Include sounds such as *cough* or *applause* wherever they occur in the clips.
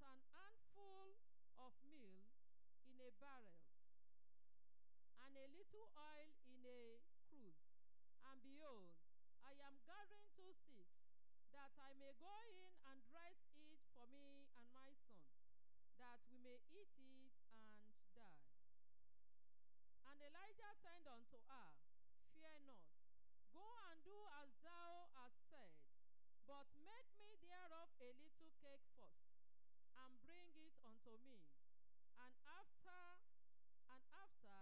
but an handful of meal in a barrel, and a little oil in a cruse. And behold, I am gathering two sticks, that I may go in and dress it for me and my son, that we may eat it and die. And Elijah said unto her, Fear not, go and do as thou hast said, but make me thereof a little cake first, and bring it unto me, and after, and after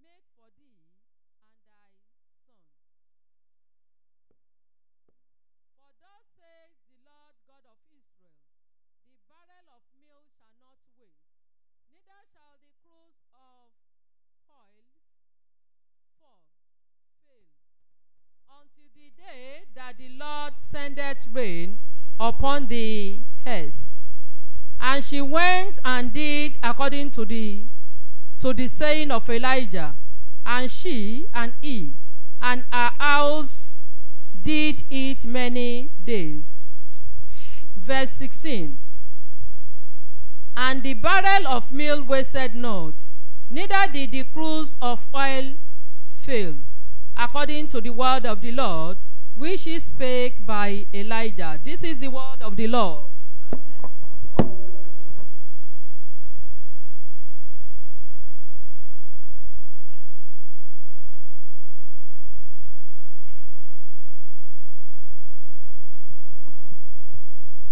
make for thee and thy son. For thus says the Lord God of Israel, the barrel of meal shall not waste, neither shall the cruse of oil fall, fail, until the day that the Lord sendeth rain upon the earth. And she went and did according to the to the saying of Elijah, and she and he and her house did it many days. Verse 16 And the barrel of meal wasted not, neither did the cruse of oil fail, according to the word of the Lord, which he spake by Elijah. This is the word of the Lord.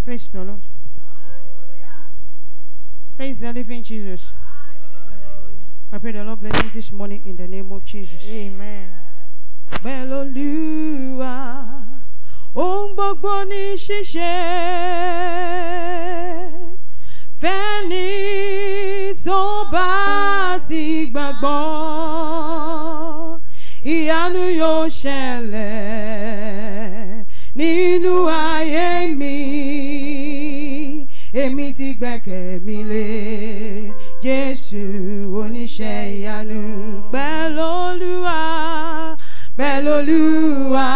Praise the Lord. Praise the living Jesus. I pray the Lord bless you this morning in the name of Jesus. Amen. Pẹ̀lọ́lúwa, ohun gbogbo ní ṣíṣe. Fẹ́ni tó bá ti gbàgbọ́, ìyanu yóò ṣẹlẹ̀ nínú ayé mi. Èmi ti gbẹ́kẹ̀ mi lé Jésù oníṣẹ́ ìyanu. Pẹ̀lọ́lúwa, pẹ̀lọ́lúwa,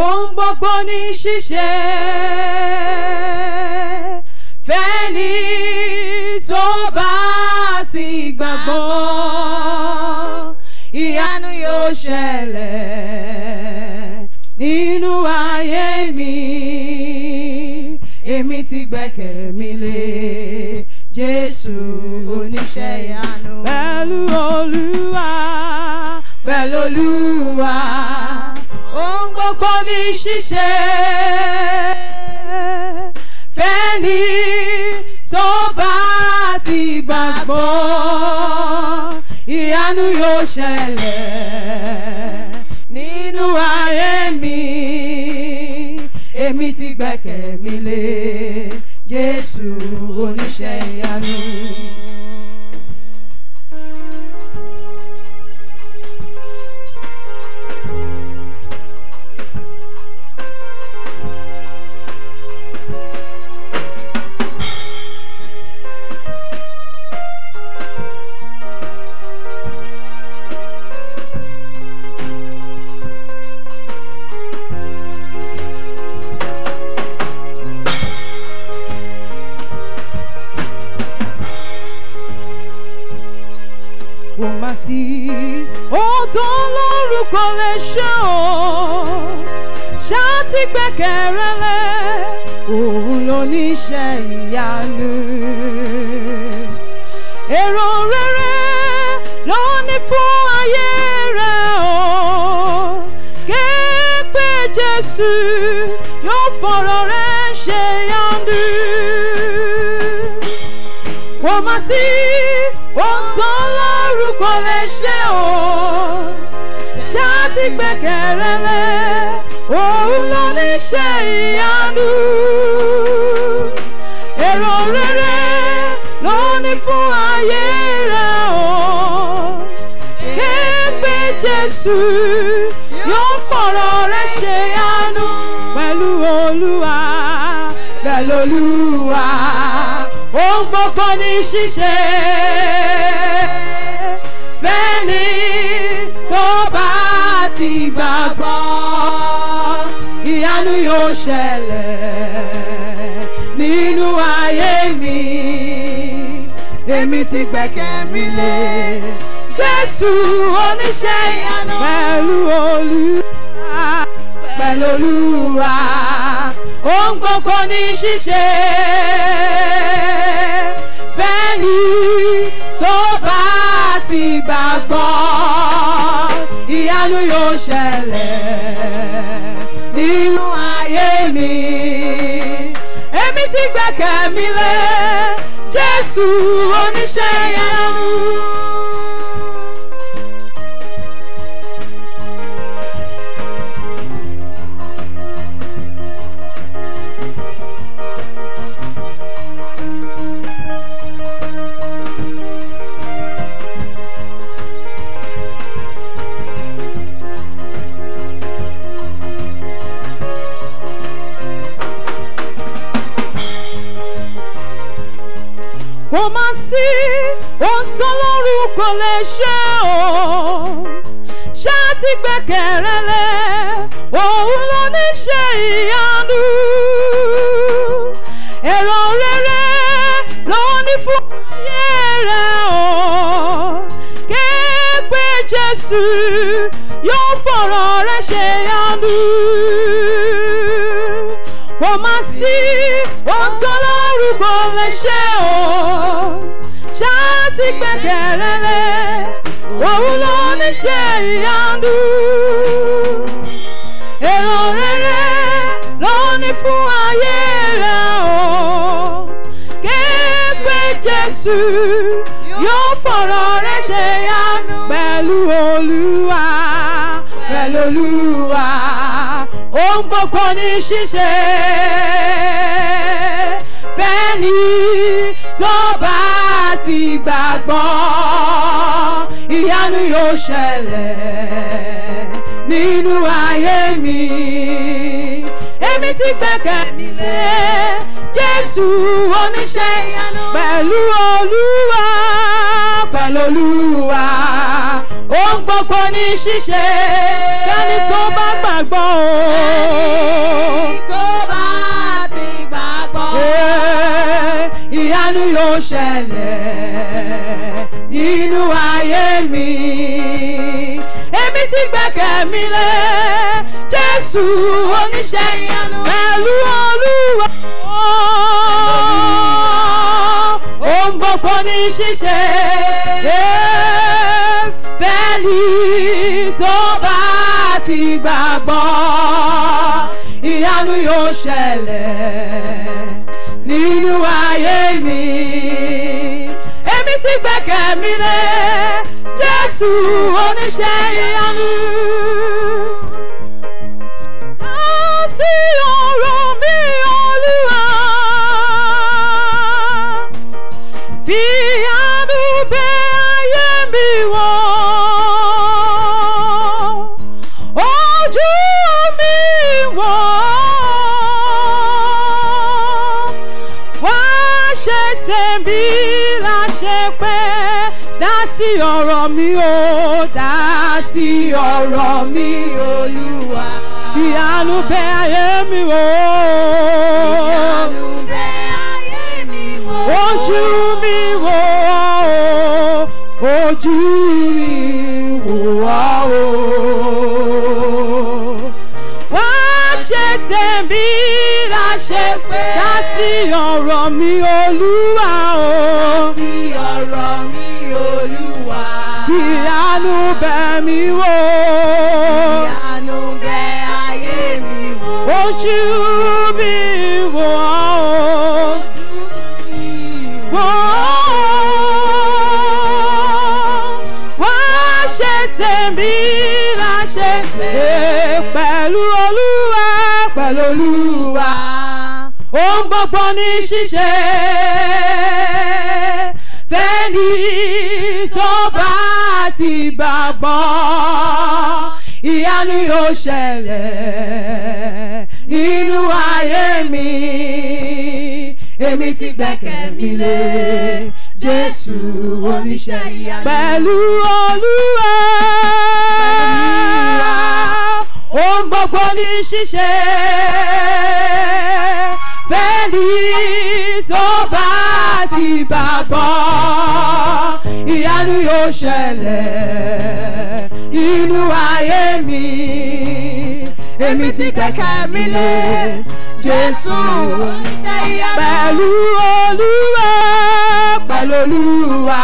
ohun gbogbo ní ṣíṣe. Fẹ́ni tó bá ti gbàgbọ́, ìyanu yóò ṣẹlẹ̀ nínú ayé mi. Èmi ti gbẹ́kẹ̀ mi lé Jésù oníṣẹ́ ìyanu. Pẹ̀lú Olúwa, pẹ̀lú Olúwa, ohun gbogbo ní ṣíṣe. Fẹ́ni tó bá ti gbàgbọ́, ìyanu yóò ṣẹlẹ̀ nínú ayé mi. Èmi ti gbẹ́kẹ̀ mi lé Jésù oníṣẹ́ ìyanu. Lórúkọ lè ṣe o ṣáàtì gbẹ́kẹ̀rẹ́ lé òun ló níṣẹ́ ìyanu. èrò rere ló ní fún ayé rẹ o. Képe Jésù yóò fọ̀rọ̀ rẹ ṣe yanu kò má sí ohun tó lórúkọ lè ṣe o ṣáàtì gbẹ́kẹ̀rẹ́ lé òun ló ní ṣe ìyanu. Èrò rere ló ní fún ayé rẹ o. Képe Jésù yóò fọ̀rọ̀ rẹ ṣe ìyanu pẹ̀lú Olúwa pẹ̀lú Olúwa. Ohun gbogbo ní ṣíṣe. Fẹ́ni tó bá ti gbàgbọ́ ìyanu yóò ṣẹlẹ̀ nínú ayé èmi ti gbẹ́kẹ̀ mi lé jésù oníṣẹ́ ìyanu. Pẹ̀lú olúwa pẹ̀lú olúwa ohun gbogbo ní ṣíṣe. Fẹ́ni tó bá ti gbàgbọ́ ìyanu yóò ṣẹlẹ̀ nínú ayé mi èmi ti gbẹ́kẹ̀ mi lé jésù oníṣẹ́ ìyanu. Kò má sí ohun tó lọ́rùn kò lè ṣe o. Ṣáà ti gbẹ́kẹ̀rẹ́ lé? Òun ló ní ṣe ìyanu. Èrò rere ló ní fún ayé rẹ o. Kéèpé jésù yóò fọ̀rọ̀ rẹ ṣe ìyanu kò má sí ohun tó kò lè ṣe o. Ṣáà ti gbẹ́kẹ̀rẹ́ lé òun ní ṣe ìyanu èrò rere ló ní fún ayé rẹ o jésù yóò fọ̀rọ̀ rẹ ṣe ìyanu pẹ̀lú olúwa pẹ̀lú olúwa. Ohun gbogbo ní ṣíṣe. Fẹ́ni tó bá ti gbàgbọ́ ìyanu yóò ṣẹlẹ̀ nínú ayé mi. Èmi ti gbẹ́kẹ̀ mi lé jésù oníṣẹ́ ìyanu. Pẹ̀lú olúwa pẹ̀lú olúwa. Ohun gbogbo ní ṣíṣe. Fẹ́ni tó bá gbàgbọ́ o. Tó bá ti gbàgbọ́. ìyanu yóò ṣẹlẹ̀ nínú ayé mi ti gbẹ́kẹ̀ mi lé. Jésù oníṣẹ́ ìyanu. Pẹ̀lú olúwa. Ohun gbogbo ní ṣíṣe. Fẹ́ni tó bá ti gbàgbọ́ ìyanu yóò ṣẹlẹ̀ nínú ayé mi èmi ti gbẹ́kẹ̀ mi lé. Jésù oníṣẹ́ ìyanu. Sí ọ̀rọ̀ mi olúwa. Fi àánú bẹ̀ ayé mi wò ojú mi láṣẹ pé dá sí ọ̀rọ̀ mi o dá sí ọ̀rọ̀ mi olúwa fi àánú bẹ̀ ayé mi wò Ìyanu bẹ ayé mi wò. ojú mi wò ojú mi wò o. ṣe tèmi láṣẹ pé dá sí ọ̀rọ̀ mi olúwa o. sí ọ̀rọ̀ mi olúwa. fi àánú bẹ̀ mí wò. Ìyanu bẹ ayé mi wò. ojú mi wò wá o. wò ó. wá ṣe tèmi láṣẹ pé pẹ̀lú olúwa pẹ̀lú olúwa ohun gbogbo ní ṣíṣe. Fẹ́ni tó bá ti gbàgbọ́ ìyanu yóò ṣẹlẹ̀ nínú ayé mi. Èmi ti gbẹ́kẹ̀ mi lé jésù oníṣẹ́ ìyanu. Pẹ̀lú olúwa ohun gbogbo ní ṣíṣe. Fẹ́ni tó bá ti gbàgbọ́ ìyanu yóò ṣẹlẹ̀. Nínú ayé mi èmi ti gbẹ́kẹ̀ mi lé. Jésù pẹ̀lú olúwa pẹ̀lú olúwa.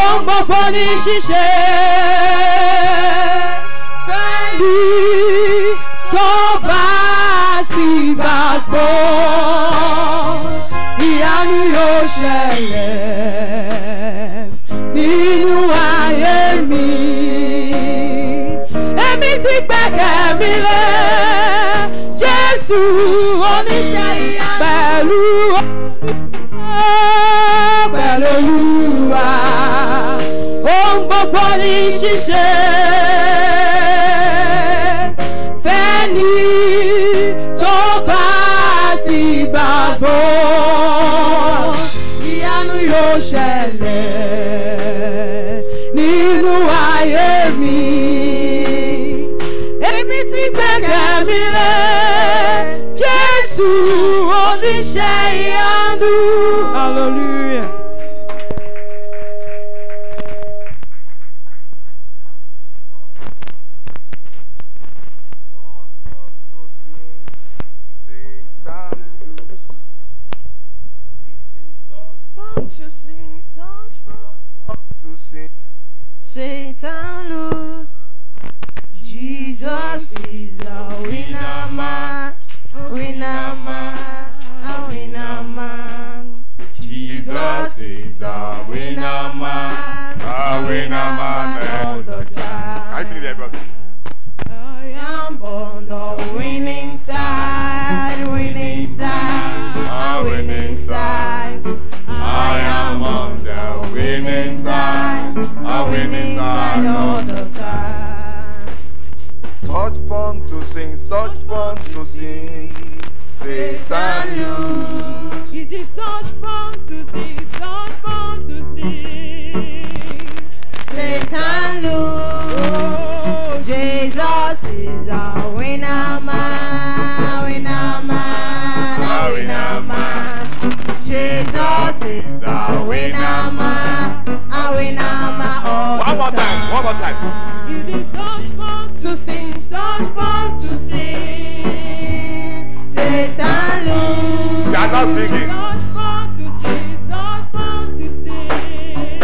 Ohun gbogbo ní ṣíṣe fẹ́ni tó bá sì gbàgbọ́ ìyanu yóò ṣẹlẹ̀ nínú ayé mi. Èmi ti gbẹ́kẹ̀ mi lé jésù oníṣẹ́ ìyanu pẹ̀lú pẹ̀lú olúwa ohun gbogbo ní ṣíṣe. Fẹ́ni tó bá ti gbàgbọ́. Ìyanu yóò ṣẹlẹ̀ nínú ayé mi. Èmi ti gbẹ́kẹ̀ mi lé. Jésù oníṣẹ́ ìyanu. Hallelujah. Oh, oh, Jesus is a winner man, a winner man, a winner man. Jesus is a winner man, a winner man all the time. I sing that, brother. I am on the winning side, winning side, a winning side. Ah, oh, I am on the winning side, a ah, winning side all the time. Such fun to sing, such fun to sing. Satan lose. It is such fun to sing, such fun to sing. Satan lose. Oh. Jesus is a winner man, winner man, a winner man. Jesus is a winner man, a winner man all One more time, one more time. Such fun to sing. Satan lose. You are not singing. such to sing, such fun to sing.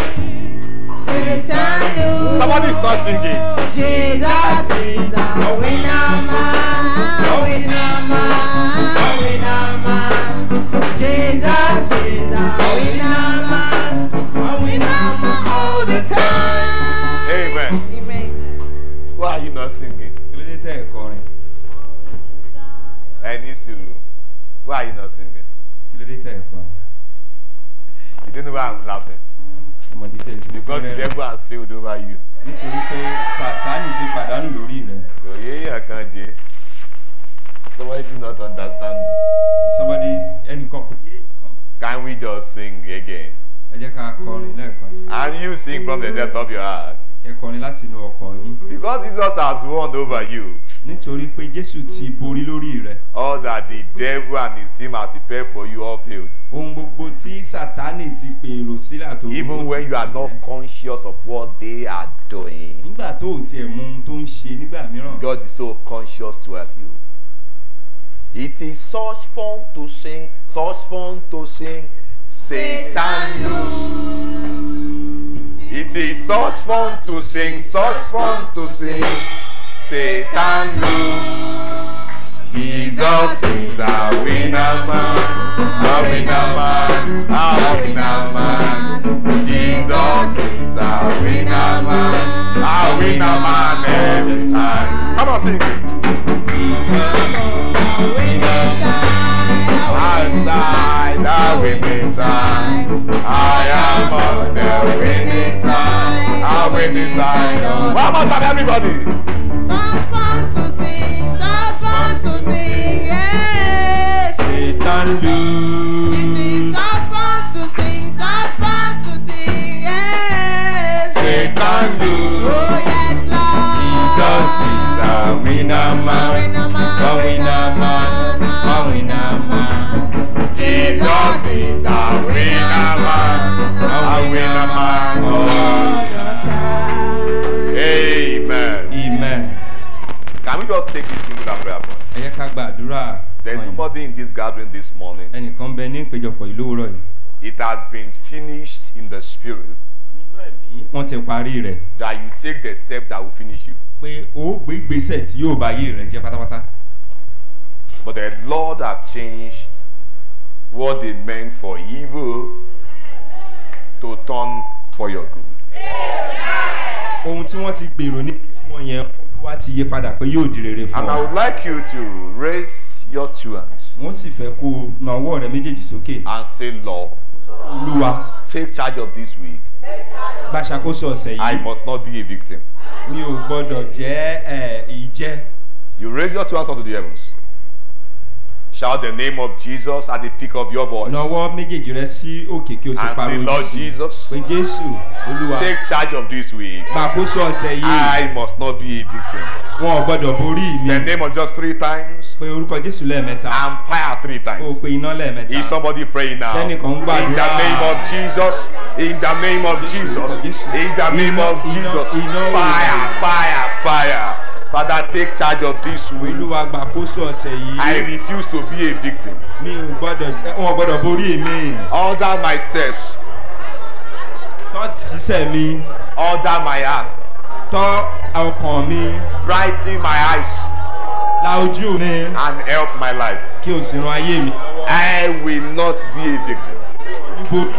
Satan lose. Somebody is not singing. Jesus is a winner Why are you not singing? You don't know why I'm laughing. Because the devil has failed over you. nítorí pé sátánì ti pàdánù lórí rẹ̀ Òye èèyàn kan jẹ. Somebody do not understand. somebody ẹnìkan kò yé Can we just sing again? ẹ jẹ́ ká kọrin lẹ́ẹ̀kan sí And you sing from the depth of your heart. kẹ́ kọrin láti inú ọkàn yín Because Jesus has won over you. Nítorí pé jésù ti borí lórí rẹ̀ All that the devil and his team has prepared for you all failed. ohun gbogbo tí sátánì ti pèrò sílẹ̀ tó Even when you are not conscious of what they are doing, nígbà tó ò tiẹ̀ mọ ohun tó ń ṣe nígbà mìíràn God is so conscious to help you. It is such fun to sing, such fun to sing. Satan lose. It is such fun to sing, such fun to sing. Satan lose. Jesus is a winner man, a winner man, a winner man. Jesus is a winner man, a winner man every time. Come on, sing. Outside the winning side, I am on the winning side, a winning side. One more time, everybody. Somebody in this gathering this morning. ẹnìkan bẹ ní ìpéjọpọ̀ ìlú òwúrọ̀ yìí. It has been finished in the spirit nínú ẹ̀mí wọ́n ti parí rẹ̀ that you take the step that will finish you. pé ó gbé ìgbésẹ̀ tí yóò bá ayé rẹ̀ jẹ́ pátápátá. But the Lord have changed what they meant for evil to turn for your good. ohun tí wọ́n ti gbèrò ní fún wọn yẹn olúwa ti yí padà pé yóò di rere fún And I ọ. would like you to raise your two hands wọ́n sì fẹ́ kó o na ọwọ́ rẹ méjèèjì sókè. and say, Lord, olúwa take charge of this week. gba ṣàkóso ọ̀sẹ̀ I yìí must not be a victim. mi ò gbọ́dọ̀ jẹ́ ẹ̀, ìjẹ́. You raise your two hands unto the heavens. Shout the name of Jesus at the peak of your voice. na ọwọ́ méjèèjì rẹ sí òkè kí o sì And say, pariwo Lord jésù. Jesus, pé jésù olúwa take charge of this week. gbàkóso ọ̀sẹ̀ yìí I must not be a victim. wọn ò gbọ́dọ̀ borí mi. The name of just three times pé orúkọ jésù lẹ́ẹ̀mẹ́ta. and fire three o times. pe iná lẹ́ẹ̀mẹ́ta. Is somebody praying now? Sẹ́nìkan ń In gbàdúrà. the name of Jesus. In the name of Jesus. In the name of Jesus. Fire, fire, fire. Father, take charge of this week. olúwa gbàkóso ọ̀sẹ̀ yìí. I refuse to be a victim. mi ò gbọ́dọ̀ wọn gbọ́dọ̀ borí mi. Order myself. tọ́ sísẹ̀ mi. Order my heart. tọ́ ọkàn mi. Brighten my eyes la ojú mi. and help my life. kí o sì ran ayé mi. I will not be a victim. níbo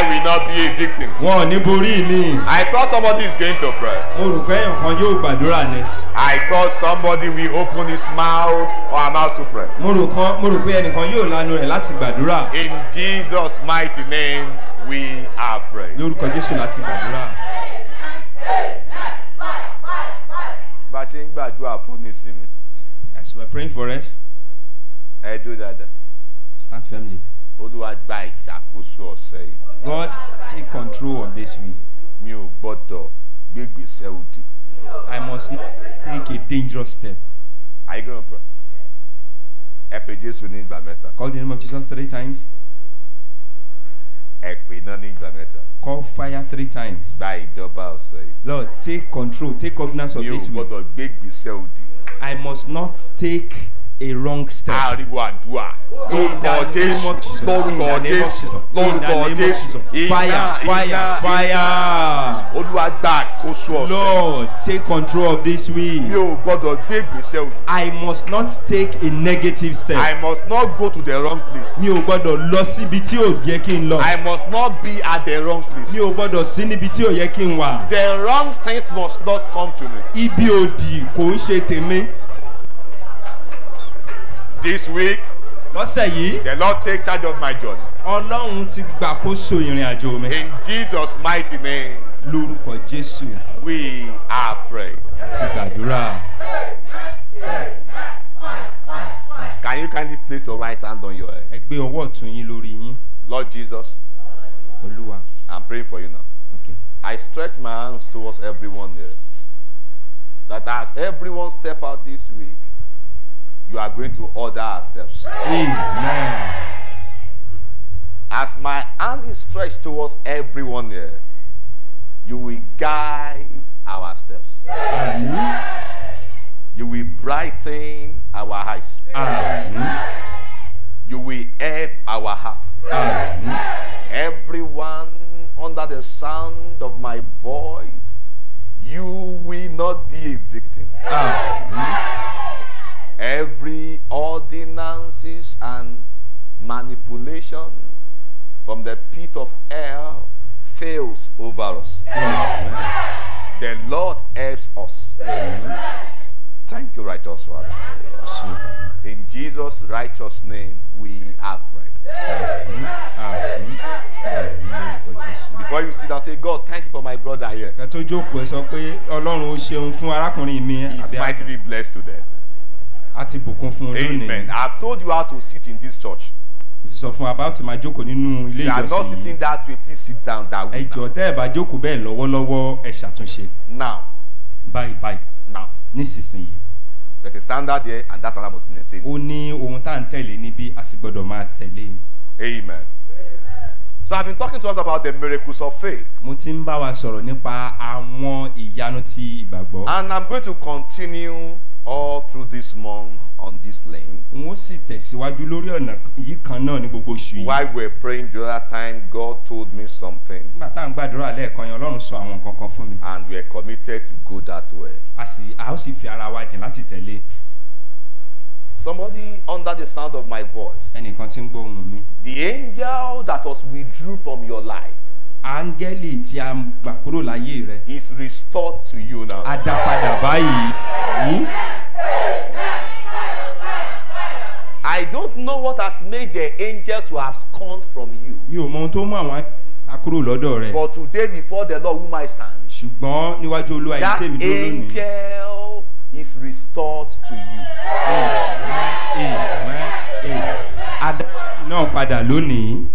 I will not be a victim. wọn ò ní borí mi. I thought somebody is going to pray. mo rò pé èèyàn kan yóò gbàdúrà ni. I thought somebody will open his mouth or I'm out to pray. mo rò kan mo rò pé ẹnìkan yóò lanu rẹ̀ láti gbàdúrà. In Jesus' mighty name, we are praying. lórúkọ jésù láti gbàdúrà. bá a ṣe ń gbàdúrà fún nísìnyí as we are praying for us ẹ dúró dáadáa stand firmly. Olúwa gba ìṣàkóso ọ̀sẹ̀ yìí God take control of this week. mi ò gbọ́dọ̀ gbégbèsè òdì I must not take a dangerous step. are you gonna pray ẹ pè jésù ní ìgbà mẹ́ta Call the name of Jesus three times. ẹ pè iná ní ìgbà mẹ́ta Call fire three times. gba ìjọba ọ̀sẹ̀ yìí Lord, take control, take covenance of mi ò this week. gbọ́dọ̀ gbégbèsè òdì I must not take a wrong step. ariwo àdúrà lórúkọ jésù lórúkọ jésù lórúkọ jésù iná Fire, fire, iná fire. olúwa gba àkóso ọ̀sẹ̀ Lord, take control of this week. mi ò gbọ́dọ̀ gbégbèsè òdì I must not take a negative step. I must not go to the wrong place. Mi ò gbọ́dọ̀ lọ síbi tí ò yẹ kí n lọ. I must not be at the wrong place. Mi ò gbọ́dọ̀ sí níbi tí ò yẹ kí n wà. The wrong things must not come to me. Ibi òdì kò ń ṣe tèmi. This week, Lọ́sẹ̀ yìí, the Lord take charge of my journey. Ọlọ́run ti gbàkóso ìrìn àjò mi. In Jesus' mighty name, Lórúkọ Jésù we are praying. ti gbàdúrà. Can you kindly place your right hand on your head? Ẹ gbé ọwọ́ ọ̀tún yín lórí yín. Lord Jesus, Olúwa. I'm praying for you now. Okay. I stretch my hands towards everyone here. That as everyone step out this week, you are going to order our steps. Amen. As my hand is stretched towards everyone here, you will guide our steps. Àmín. You will brighten our eyes. Àmín. You will help our heart. Àmín. Everyone under the sound of my voice, you will not be a victim. Àmín. Every ordinances and manipulation from the pit of hell fails over us. Amen. The Lord helps us. Thank you, righteous Father. In Jesus' righteous name, we are prayed. Before you sit down, say, God, thank you for my brother here. He's àbí mightily blessed today. A ti bùkún fún un lónìí. Amen. I've told you how to sit in this church. Sọ fún wa bá ti máa jókòó nínú ilé You are not ìjọsìn sitting yìí. that way. Please sit down that way. Ẹ jọ̀ọ́ tẹ́ ẹ bá jókòó bẹ́ẹ̀ lọ́wọ́lọ́wọ́ ẹ ṣàtúnṣe Now, báyìí báyìí now, nísinsìnyí. there's a standard here, and that standard must be maintained. Ó ní ohun tá à ń tẹ̀lé níbí a sì gbọ́dọ̀ máa tẹ̀lé. Amen. So I've been talking to us about the miracles of faith. mo ti ń bá wa sọ̀rọ̀ nípa àwọn ìyanu ti ìgbàgbọ́. And I'm going to continue all through this month on this lane. n ó sì tẹ̀síwájú lórí ọ̀nà yìí kan náà ní gbogbo oṣù yìí. While we're praying the other time, God told me something, nígbà tá à ń gbàdúrà lẹ́ẹ̀kan yẹn ọlọ́run sọ àwọn nǹkan kan fún mi. and we're committed to go that way. a sì a ó sì fi ara wa jìn láti tẹ̀lé Somebody under the sound of my voice, ẹnìkan tí ń gbóhùn mi. the angel that was withdrew from your life áńgẹ́lì tí a gbà kúrò láyé rẹ is restored to you now. a dá padà báyìí. Ní I don't know what has made the angel to abscond from you. mi ò mọ ohun tó mú àwọn sá kúrò lọ́dọ̀ rẹ. But today, before the Lord whom I stand, ṣùgbọ́n níwájú olúwa yìí that tèmi dúró lónìí. angel is restored to you. Amen. Amen. Adá náà padà lónìí.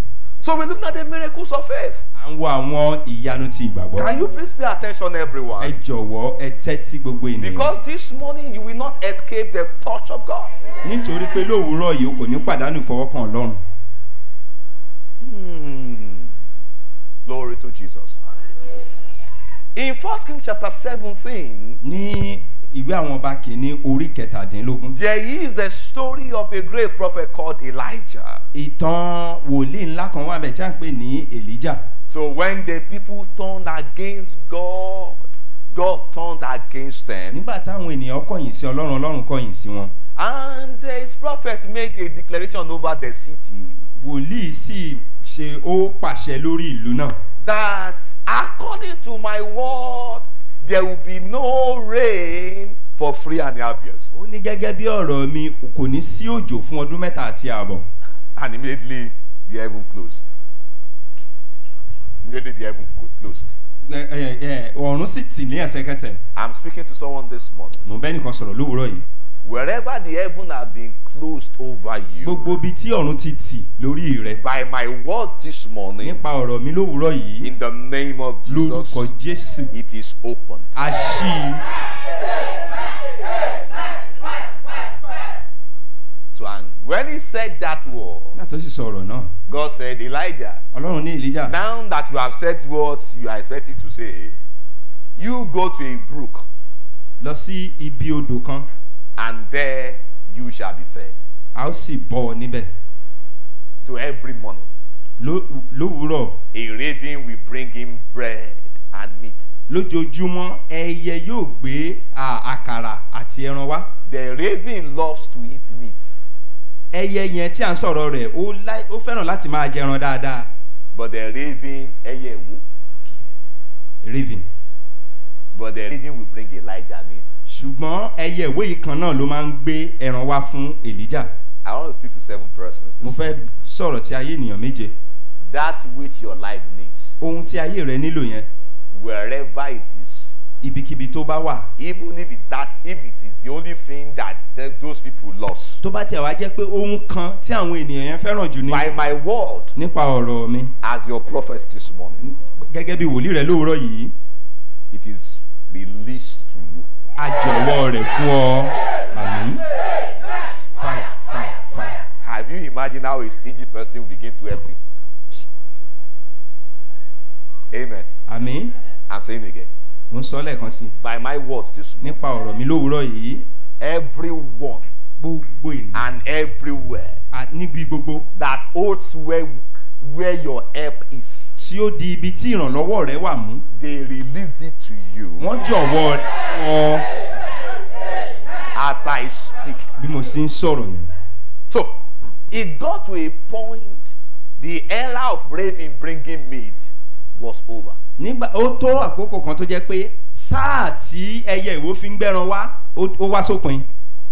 So we're looking at the miracles of faith. À ń wo àwọn ìyanu ti ìgbàgbọ́. Can you please pay attention, ẹ everyone? jọ̀wọ́ ẹ tẹ́tí gbogbo ènìyàn. Because this morning you will not escape the touch of God. nítorí pé lówùúrọ̀ yìí o kò ní pàdánù ìfọwọ́kàn ọlọ́run. Hmm. Glory to Jesus. In 1 Kings chapter 17, ní ìwé àwọn ọba kìíní orí kẹtàdínlógún. there is the story of a great prophet called Elijah. ìtàn wòlíì ńlá kan wà bẹ̀ tí a ń pè ní elijah. So when the people turned against God, God turned against them. nígbà táwọn ènìyàn kọ̀yìn sí ọlọ́run ọlọ́run kọ̀yìn sí wọn. And his prophet made a declaration over the city wòlíì sì ṣe ó pàṣẹ lórí ìlú náà. that according to my word, there will be no rain for free and obvious. ó ní gẹ́gẹ́ bí ọ̀rọ̀ mi kò ní sí òjò fún ọdún mẹ́ta àti ààbọ̀. And immediately the heaven closed. Immediately the heaven closed. Ọ̀run sì tì ní ẹsẹ̀kẹsẹ̀. I'm speaking to someone this morning. mo bẹ́ nìkan sọ̀rọ̀ lówùúrọ̀ yìí. Wherever the heaven have been closed over you, gbogbo ibi tí ọ̀run ti tì lórí rẹ. by my word this morning, nípa ọ̀rọ̀ mi lówùúrọ̀ yìí. in the name of Jesus, lórúkọ jésù. it is opened. a ṣí i. When he said that word, nígbà tó sì sọ ọ̀rọ̀ náà. God said, Elijah, ọlọ́run ní elijah. now that you have said what you are expecting to say, you go to a brook, lọ sí ibi odò kan. and there you shall be fed. a ó sì bọ́ ọ níbẹ̀. So every morning, Ló- lówùúrọ̀ a raven will bring him bread and meat. lójoojúmọ́ ẹyẹ yóò gbé àkàrà àti ẹran wá. The raven loves to eat meat. Ẹyẹ yẹn tí à ń sọ̀rọ̀ rẹ̀ ó fẹ́ràn láti máa jẹ ẹran dáadáa. But the raven, ẹyẹ wo? raven. But the raven will bring Elijah meat. ṣùgbọ́n ẹyẹ ìwé yìí kan náà ló máa ń gbé ẹran wá fún elijah. I want to speak to seven persons. mo fẹ́ sọ̀rọ̀ sí ayé ènìyàn méje. That which your life needs, ohun tí ayé rẹ nílò yẹn wherever it is, ibikíbi tó bá wà. even if it's that, if it is the only thing that th- those people lost, tó bá tiẹ̀ wá jẹ́ pé ohun kan tí àwọn ènìyàn yẹn fẹ́ràn jù ní. by my word, nípa ọ̀rọ̀ mi as your prophet this morning, gẹ́gẹ́ bí wòlíì rẹ lówùúrọ̀ yìí it is released to you. àjọwọ́ rẹ̀ fún ọ àmì. fire fire fire. Have you imagined how a stingy person will begin to help you? Amen. àmì I'm saying again. Mo ń sọ lẹ́ẹ̀kan sí By my words this morning, nípa ọ̀rọ̀ mi lówùúrọ̀ yìí. Everyone. Gbogbo ènìyàn. And everywhere. Níbi gbogbo. That holds where, where your help is, tí ó di ibi tí ìrànlọ́wọ́ rẹ wà mú. They release it to you. Wọ́n jọ̀wọ́ ọ. As I speak. bí mo sì ń sọ̀rọ̀ yìí. So it got to a point, the era of raven bringing meat was over. Nígbà ó tó àkókò kan tó jẹ́ pé sáà tí ẹyẹ ìwó fi ń gbẹ́ran wá ó wá sópin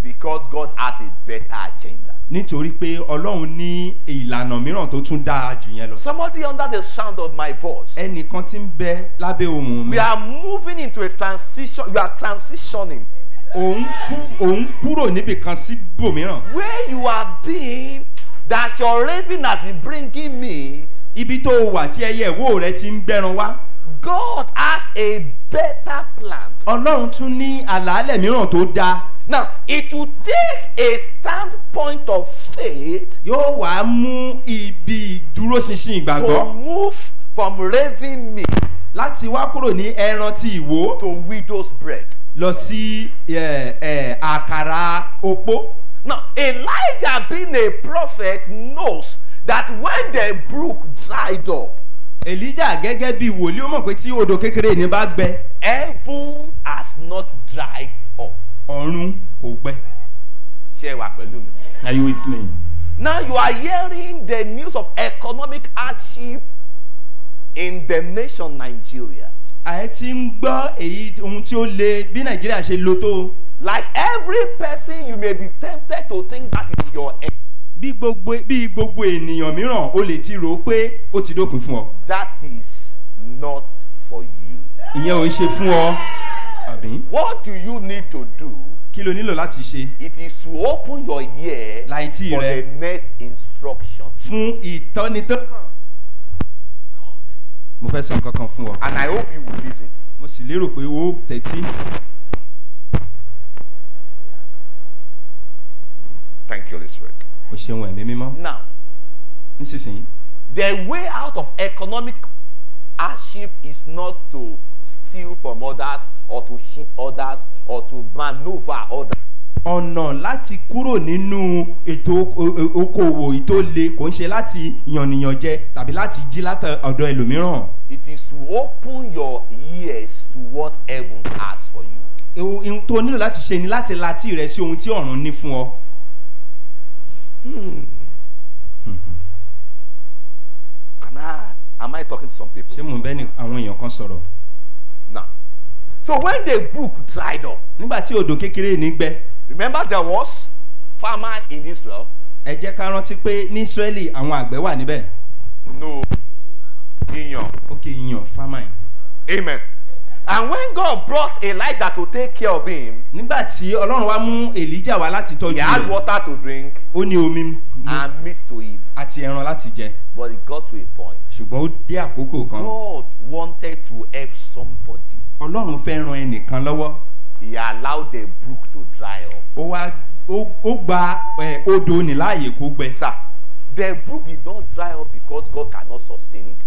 Because God has a better agenda. nítorí pé ọlọ́run ní ìlànà mìíràn tó tún dáa jù yẹn lọ. Somebody under the sound of my voice. ẹnìkan tí ń bẹ lábẹ́ ohun mi We are moving into a transition. You are transitioning òun kú òun kúrò níbì kan sí bòmíràn where you have been. That your raven has been bringing meat. ibi tó o wà tí ẹyẹ ìwó rẹ ti ń gbẹ́ran wá God has a better plan. ọlọ́run tún ní àlàálẹ̀ mìíràn tó dáa Now, it will take a standpoint of faith yóò wá mú ibi ìdúróṣinṣin to ìgbàgbọ́ move from raven meat láti wá kúrò ní ẹran ti ìwó to widow's bread. lọ sí àkàrà opó. Now, Elijah, being a prophet, knows that when the brook dried up, elijah gẹ́gẹ́ bí wòlíì ó mọ̀ pé tí odò kékeré ní bá gbẹ heaven has not dried up. ọ̀run kò gbẹ. Share wa pẹ̀lú mi. are you with me? Now you are hearing the news of economic hardship in the nation Nigeria. àyẹ̀ ti ń gbọ́ èyí ohun tí ó le bí nàìjíríà ṣe lo tó. Like every person, you may be tempted to think that is your end. Bí gbogbo bí gbogbo ènìyàn mìíràn ó lè ti rò ó pé ó ti dópin fún ọ. That is not for you. ìyẹn ò ń ṣe fún ọ. àbí What do you need to do? kí ló nílò láti ṣe It is to open your ear láì tí for rẹ the next instruction. fún ìtọ́ni tó. mo fẹ́ sọ nǹkan kan fún ọ. And I hope you will listen. mo sì lérò pé ó tẹ̀tí. Thank you, Holy Spirit. O ṣeun ẹ̀mí mímọ́. Now, nísinsìnyí the way out of economic hardship is not to steal from others or to cheat others or to maneuver others. ọ̀nà láti kúrò nínú ètò o- o- okòwò ìtòle kò ń ṣe láti yànnìyàn jẹ tàbí láti jí láti ọ̀dọ̀ ẹlòmíràn. It is to open your ears to what heaven has for you. Ohun tó nílò láti ṣe ni láti latí rẹ sí ohun tí ọ̀run ní fún ọ. Can I? Am I talking to some people? ṣé mò ń bẹ́ ni àwọn èèyàn kan sọ̀rọ̀. Now, so when the brook dried up, nígbà tí odò kékeré ní gbẹ remember there was farmer in Israel. ẹ jẹ́ ká rántí pé ní israeli àwọn àgbẹ̀ wà níbẹ̀. No, Iyan. ókè iyàn famine. Amen. And when God brought Elijah to take care of him, nígbà tí ọlọ́run wá mú elijah wá láti he tọ́jú had rẹ̀ water to drink ó ní omi mu and meat to eat. àti ẹran láti jẹ But it got to a point. ṣùgbọ́n ó dé àkókò kan God wanted to help somebody. ọlọ́run fẹ́ ran ẹnìkan lọ́wọ́ He allowed the brook to dry up. ó wá ó gba odò ní láàyè kó gbẹ. Sir, the brook did not dry up because God cannot sustain it.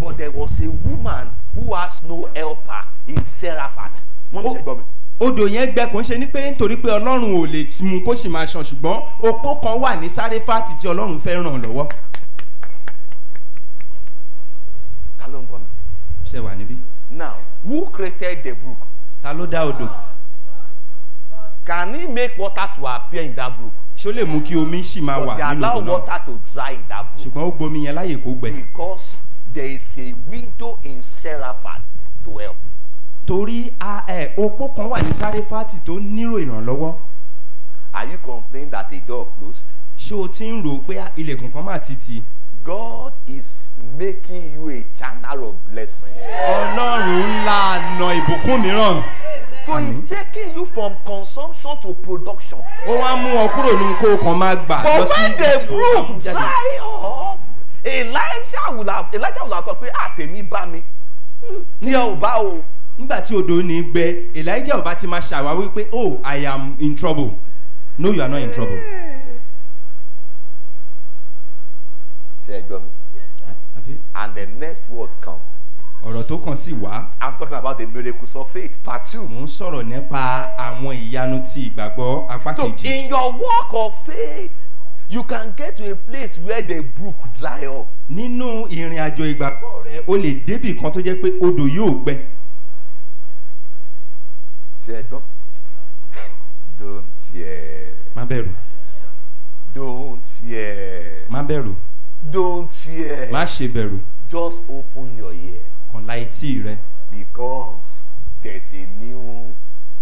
But there was a woman who has no helper in Seraphat. Wọ́n mi ṣe gbọ́ mi. odò yẹn gbẹ kò ń ṣe ní pé nítorí pé ọlọ́run ò lè ti mú kó sì máa ṣàn ṣùgbọ́n opó kan wà ní sáréfàtì tí ọlọ́run fẹ́ ràn lọ́wọ́. Ta ló ń gbọ́ mi? ṣe wà níbí. Now, who created the brook? ta ló dá odò Can he make water to appear in that brook? ṣó lè mú kí omi sì máa wà nínú brook. ṣùgbọ́n ó gbomi yẹn láàyè kó gbẹ. Because there is a widow in Seraphat to help. torí a ẹ opó kan wà ní sáréfàtì tó nílò ìrànlọ́wọ́ Are you complaining that the door closed? ṣé o ti ń rò ó pé ilẹ̀kùn kan máa ti tì God is making you a channel of blessing. ọlọ́run ńlá na ìbùkún mìíràn So he's taking you from consumption to production. ó wá mú ọ kúrò ní kó o kàn máa gbà lọ But sí when ibi the tí ó bá mú brook jáde. dry up, Elijah will have Elijah will have thought pé àtẹ̀mí bá mi. Tí ẹ ò bá o. nígbà tí odò ní gbẹ elijah ọba ti máa ṣàwáwí pé oh i am in trouble no you are not in trouble. Ṣé ẹ gbọ́ mi? And the next word come. ọ̀rọ̀ tó kàn sí wá I'm talking about the miracles of faith, part two. mò ń sọ̀rọ̀ nípa àwọn ìyanu ti ìgbàgbọ́ apá So kejì. in your walk of faith, you can get to a place where the brook dry up. nínú ìrìn àjò ìgbàgbọ́ rẹ o lè débì kan tó jẹ́ pé odò yóò gbẹ. Ẹ gbọ́? Don't fear. má bẹ̀rù Don't fear. má bẹ̀rù Don't fear. má ṣe bẹ̀rù Just open your ear kàn la etí rẹ because there's a new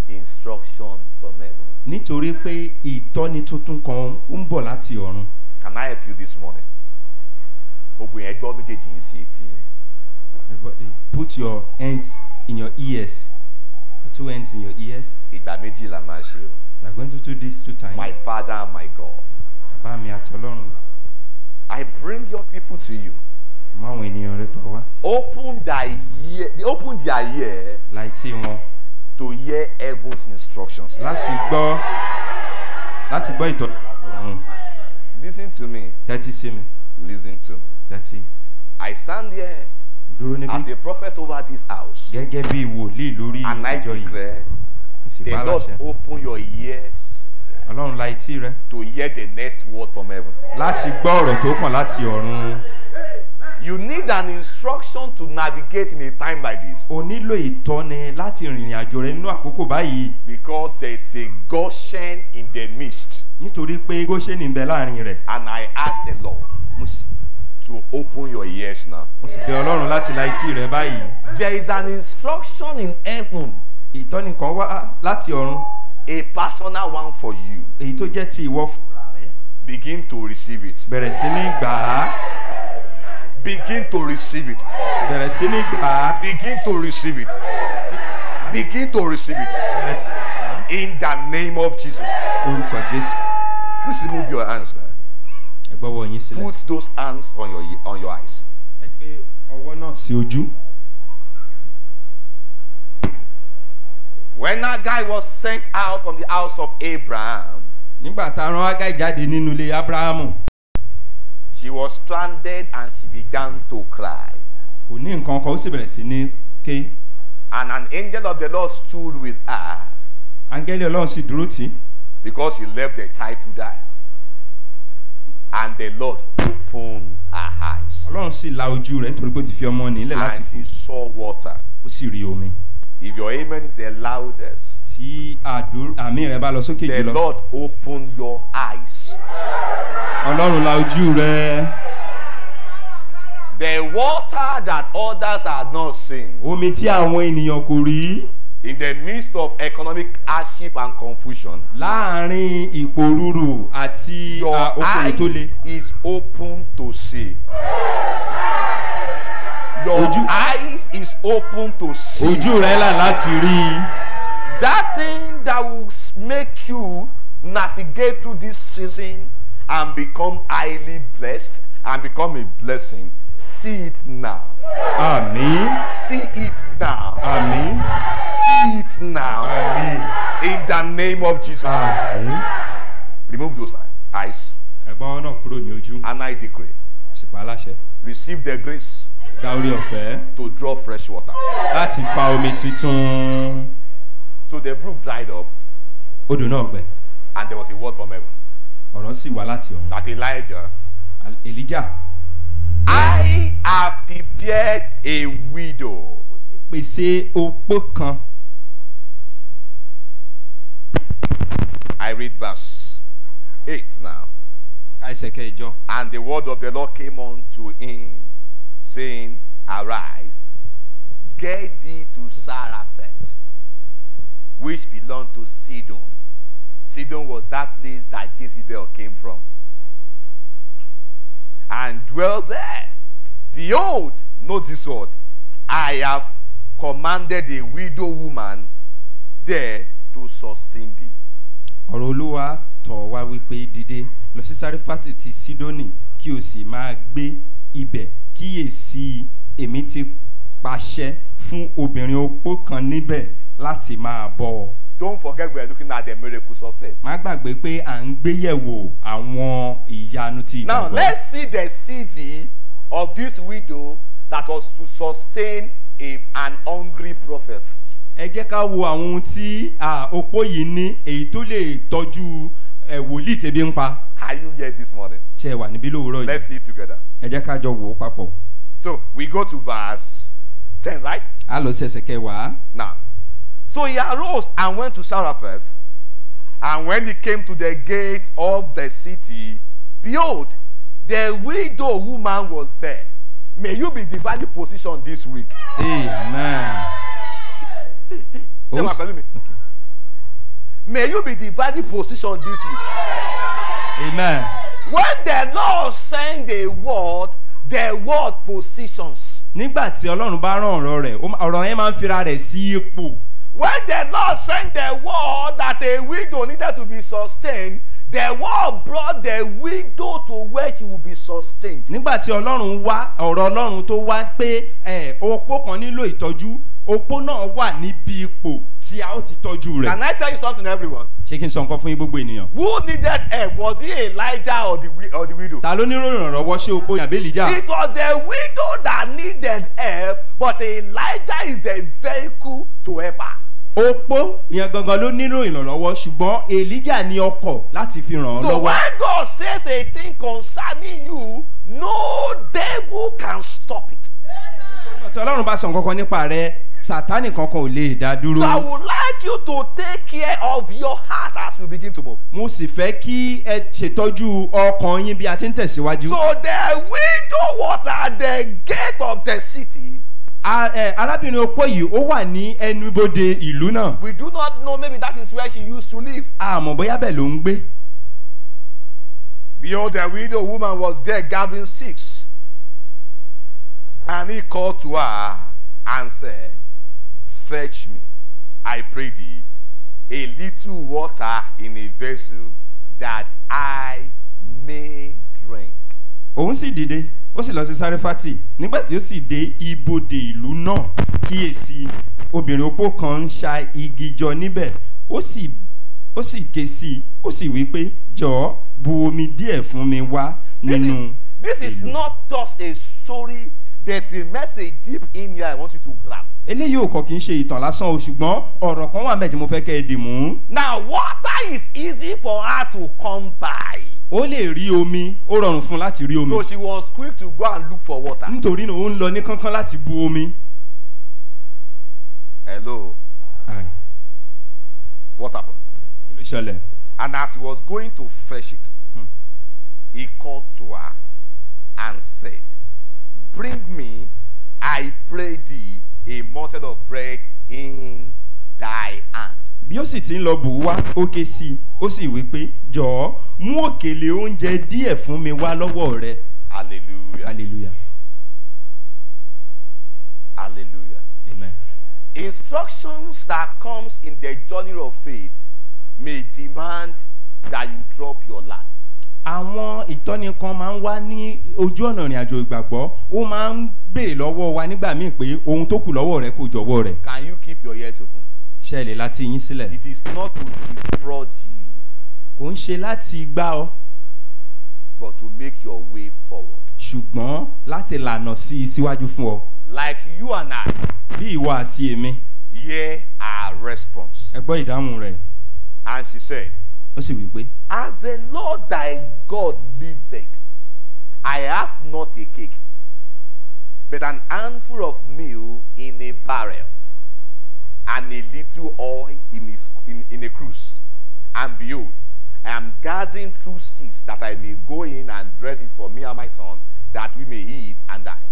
instruction from heaven. nítorí pé ìtọ́ni tuntun kan ń bọ̀ láti ọ̀run. Can I help you this morning? Gbogbo yẹn gbọ́ méjèèjì yín sí etí. everybody put your hands in your ears your two hands in your ears Ìgbà méjì la máa ṣe o. we are going to do this two times. My father and my God. bàbá mi àti ọlọ́run I bring your people to you. mọ àwọn ènìyàn rẹ tọ̀ wá Open their ear, open their ear la etí wọn to hear heaven's instructions. láti gbọ́ láti gbọ́ ìtọ́ Listen to me. tẹ́tí sí mi Listen to. tẹ́tí I stand here dúró níbí as a prophet over this house, gẹ́gẹ́ bí wòlíì lórí and I ìjọ yìí declare, mo sì the Lord open your ears ọlọ́run la etí rẹ to hear the next word from heaven. láti gbọ́ ọ̀rọ̀ tó kàn láti ọ̀run You need an instruction to navigate in a time like this. O nílò ìtọ́ni láti rìnrìn àjò rẹ nínú àkókò báyìí. Because there is a Goshen in the midst, nítorí pé góṣẹ́nì ń bẹ láàárín rẹ̀. And I ask the Lord mo sì to open your ears now. mo sì bẹ ọlọ́run láti la etí rẹ báyìí. There is an instruction in heaven, ìtọ́ni kan wá láti ọ̀run. A personal one for you. èyí tó jẹ́ ti ìwọ fúnra rẹ. Begin to receive it. bẹ̀rẹ̀ sí ní gbà á Begin to receive it. bẹ̀rẹ̀ sí ní gbà á Begin to receive it. Begin to receive it. In the name of Jesus. orúkọ jésù Please remove your hands. ẹ gbọ́wọ́ yín sílẹ̀ Put those hands on your on your eyes. ẹ gbé ọwọ́ náà sí ojú When that guy was sent out from the house of Abraham, nígbà tá a rán ágáì jáde nínú ilé abrahamu she was stranded and she began to cry. kò ní nǹkan kan ó sì bẹ̀rẹ̀ sí ní ké And an angel of the Lord stood with her áńgẹ́lì ọlọ́run sì dúró tì í because he left the child to die. And the Lord opened her eyes. ọlọ́run sì la ojú rẹ̀ nítorí pé ó ti fi ọmọ nílẹ̀ láti And she saw water. ó sì rí omi If your amen is the loudest, tí àmì rẹ̀ bá lọ sókè the jùlọ Lord opened your eyes. ọlọ́run la ojú rẹ̀ The water that others had not seen omi tí àwọn ènìyàn kò rí in the midst of economic hardship and confusion. láàárín ìpòrúurù àti Your okòwò tó le eyes is open to see. Your eyes is open to see. ojú rẹ̀ là láti rí i. That thing that will make you navigate through this season and become highly blessed and become a blessing. See it now. àmì See it now. àmì See it now. àmì In the name of Jesus. àmì. Remove those eyes. And I decree. Receive the grace gba orí ọ̀fẹ́ to draw fresh water. láti fa omi tuntun So the brook dried up. Odò náà gbẹ. And there was a word from heaven. Ọ̀rọ̀ sì wá láti ọ̀run. That Elijah, elijah. I have prepared a widow. pèsè opó kan. I read verse 8 now. ẹsẹ̀ kẹjọ. And the word of the Lord came unto him, saying, Arise, get thee to Saraphet, which belonged to Sidon. Sidon was that place that Jezebel came from. And dwell there. Behold, note this word. I have commanded a widow woman there to sustain thee. ọ̀rọ̀ olúwa tọ̀ wá wípé dìde lọ sí sárífàtì ti sídónì kí o sì máa gbé ibẹ̀ kíyèsí èmi ti pàṣẹ fún obìnrin opó kan níbẹ̀ láti máa bọ̀. Don't forget we are looking at the miracles of faith. má gbàgbé pé à ń gbéyẹ̀wò àwọn ìyanu ti Now ìgbàgbọ́. let's see the CV of this widow that was to sustain a, an hungry prophet. ẹ jẹ́ ká wo àwọn ohun tí opó yìí ní èyí tó lè tọ́jú wòlíì tẹ̀bí ń pa Are you here this morning? ṣe wà níbí lówùúrọ̀ yìí Let's see it together. ẹ jẹ́ ká jọ wò ó papọ̀ So we go to verse 10, right? á lọ sí ẹsẹ̀ kẹwàá Now, so he arose and went to Saraphet, and when he came to the gate of the city, behold, the widow woman was there. May you be divided position this week. amen. Wàá pẹ̀lú mi? Okay. May you be divided position this week. amen. When the Lord send a word, the word positions. nígbà tí ọlọ́run bá rán ọ̀rọ̀ rẹ̀ ọ̀rọ̀ yẹn máa ń fira rẹ̀ sí ipò When the Lord sent the word that a widow needed to be sustained, the word brought the widow to where she will be sustained. nígbà tí ọlọ́run wá ọ̀rọ̀ ọlọ́run tó wá pé opó kan nílò ìtọ́jú opó náà wà níbi ipò tí a ó ti tọ́jú Can rẹ̀. I tell you something, everyone? ṣé kí n sọ nǹkan fún yín gbogbo ènìyàn. Who needed help? Was it Elijah or the, or the widow? ta ló nílò ìrànlọ́wọ́ ṣé opó yàbí èlìjà. It was the widow that needed help, but Elijah is the vehicle to help her. Opó yẹn gangan ló nílò ìrànlọ́wọ́ ṣùgbọ́n èlìjà ní ọkọ̀ láti fi ràn án So lọ́wọ́. when God says a thing concerning you, no devil can stop it. tí ọlọ́run bá sọ nǹkan kan nípa rẹ sátánì kankan ò lè dá dúró. So I would like you to take care of your heart as we begin to move. mo sì fẹ́ kí ẹ ṣètọ́jú ọkàn yín bí a ti ń tẹ̀síwájú. So the widow was at the gate of the city. Arábìnrin opó yìí ó wà ní ẹnubodè ìlú náà. We do not know, maybe that is where she used to live. àmọ́ bóyá bẹ́ẹ̀ ló ń gbé. Behold, the widow woman was there gathering sticks. And he called to her and said, Fetch me, I pray thee, a little water in a vessel that I may drink. òun sì dìde ó sì lọ sí sáréfátì nígbà tí ó sì dé ibodè ìlú náà kíyèsí obìnrin opó kan ń ṣa igi jọ níbẹ̀ ó sì ó sì ké sí i ó sì wí pé jọ̀ọ́ bu omi díẹ̀ fún mi wá This nínú. is, this is ìlú." not just a story, there's a message deep in here I want you to grab. eléyìí ò kọ́ kí n ṣe ìtàn lásán o ṣùgbọ́n ọ̀rọ̀ kan wà tí mo fẹ́ kẹ́ ẹ dì mú. Now, water is easy for her to come by. Ó lè rí omi ó rọrùn fún un láti rí omi So she was quick to go and look for water. nítorí náà ó ń lọ ní kánkán láti bu omi. Hello. Ai, What happened? kí ló ṣẹlẹ̀? And as he was going to fetch it, Hmm. he called to her and said, Bring me, I pray thee, a morsel of bread. Bí ó sì ti ń lọ bù ú wá ó ké sí i ó sì wí pé jọ̀ọ́ mú òkèlè oúnjẹ díẹ̀ fún mi wá lọ́wọ́ rẹ. Hallelujah. hallelujah Hallelujah. amen. Instructions that comes in the journey of faith may demand that you drop your last. àwọn ìtọ́ni kan máa ń wá ní ojú ọ̀nà ìrìn àjò ìgbàgbọ́ ó máa ń béèrè lọ́wọ́ wa nígbà míì pé ohun tó kù lọ́wọ́ rẹ kò jọ̀wọ́ rẹ̀. Can you keep your ears open? Ṣẹlẹ̀ láti yín sílẹ̀? It is not to defraud you, kò ń ṣe láti gbá ọ. But to make your way forward. ṣùgbọ́n láti lànà sí i síwájú fún ọ. Like you and I, bí ìwọ àti èmi. Hear our response. ẹ gbọ́ ìdáhùn rẹ̀. And she said, ó sì wí pé As the Lord thy God liveth, I have not a cake, but an handful of meal in a barrel, and a little oil in, his, in, in a cruse. And behold, I am gathering through sticks that I may go in and dress it for me and my son, that we may eat and die.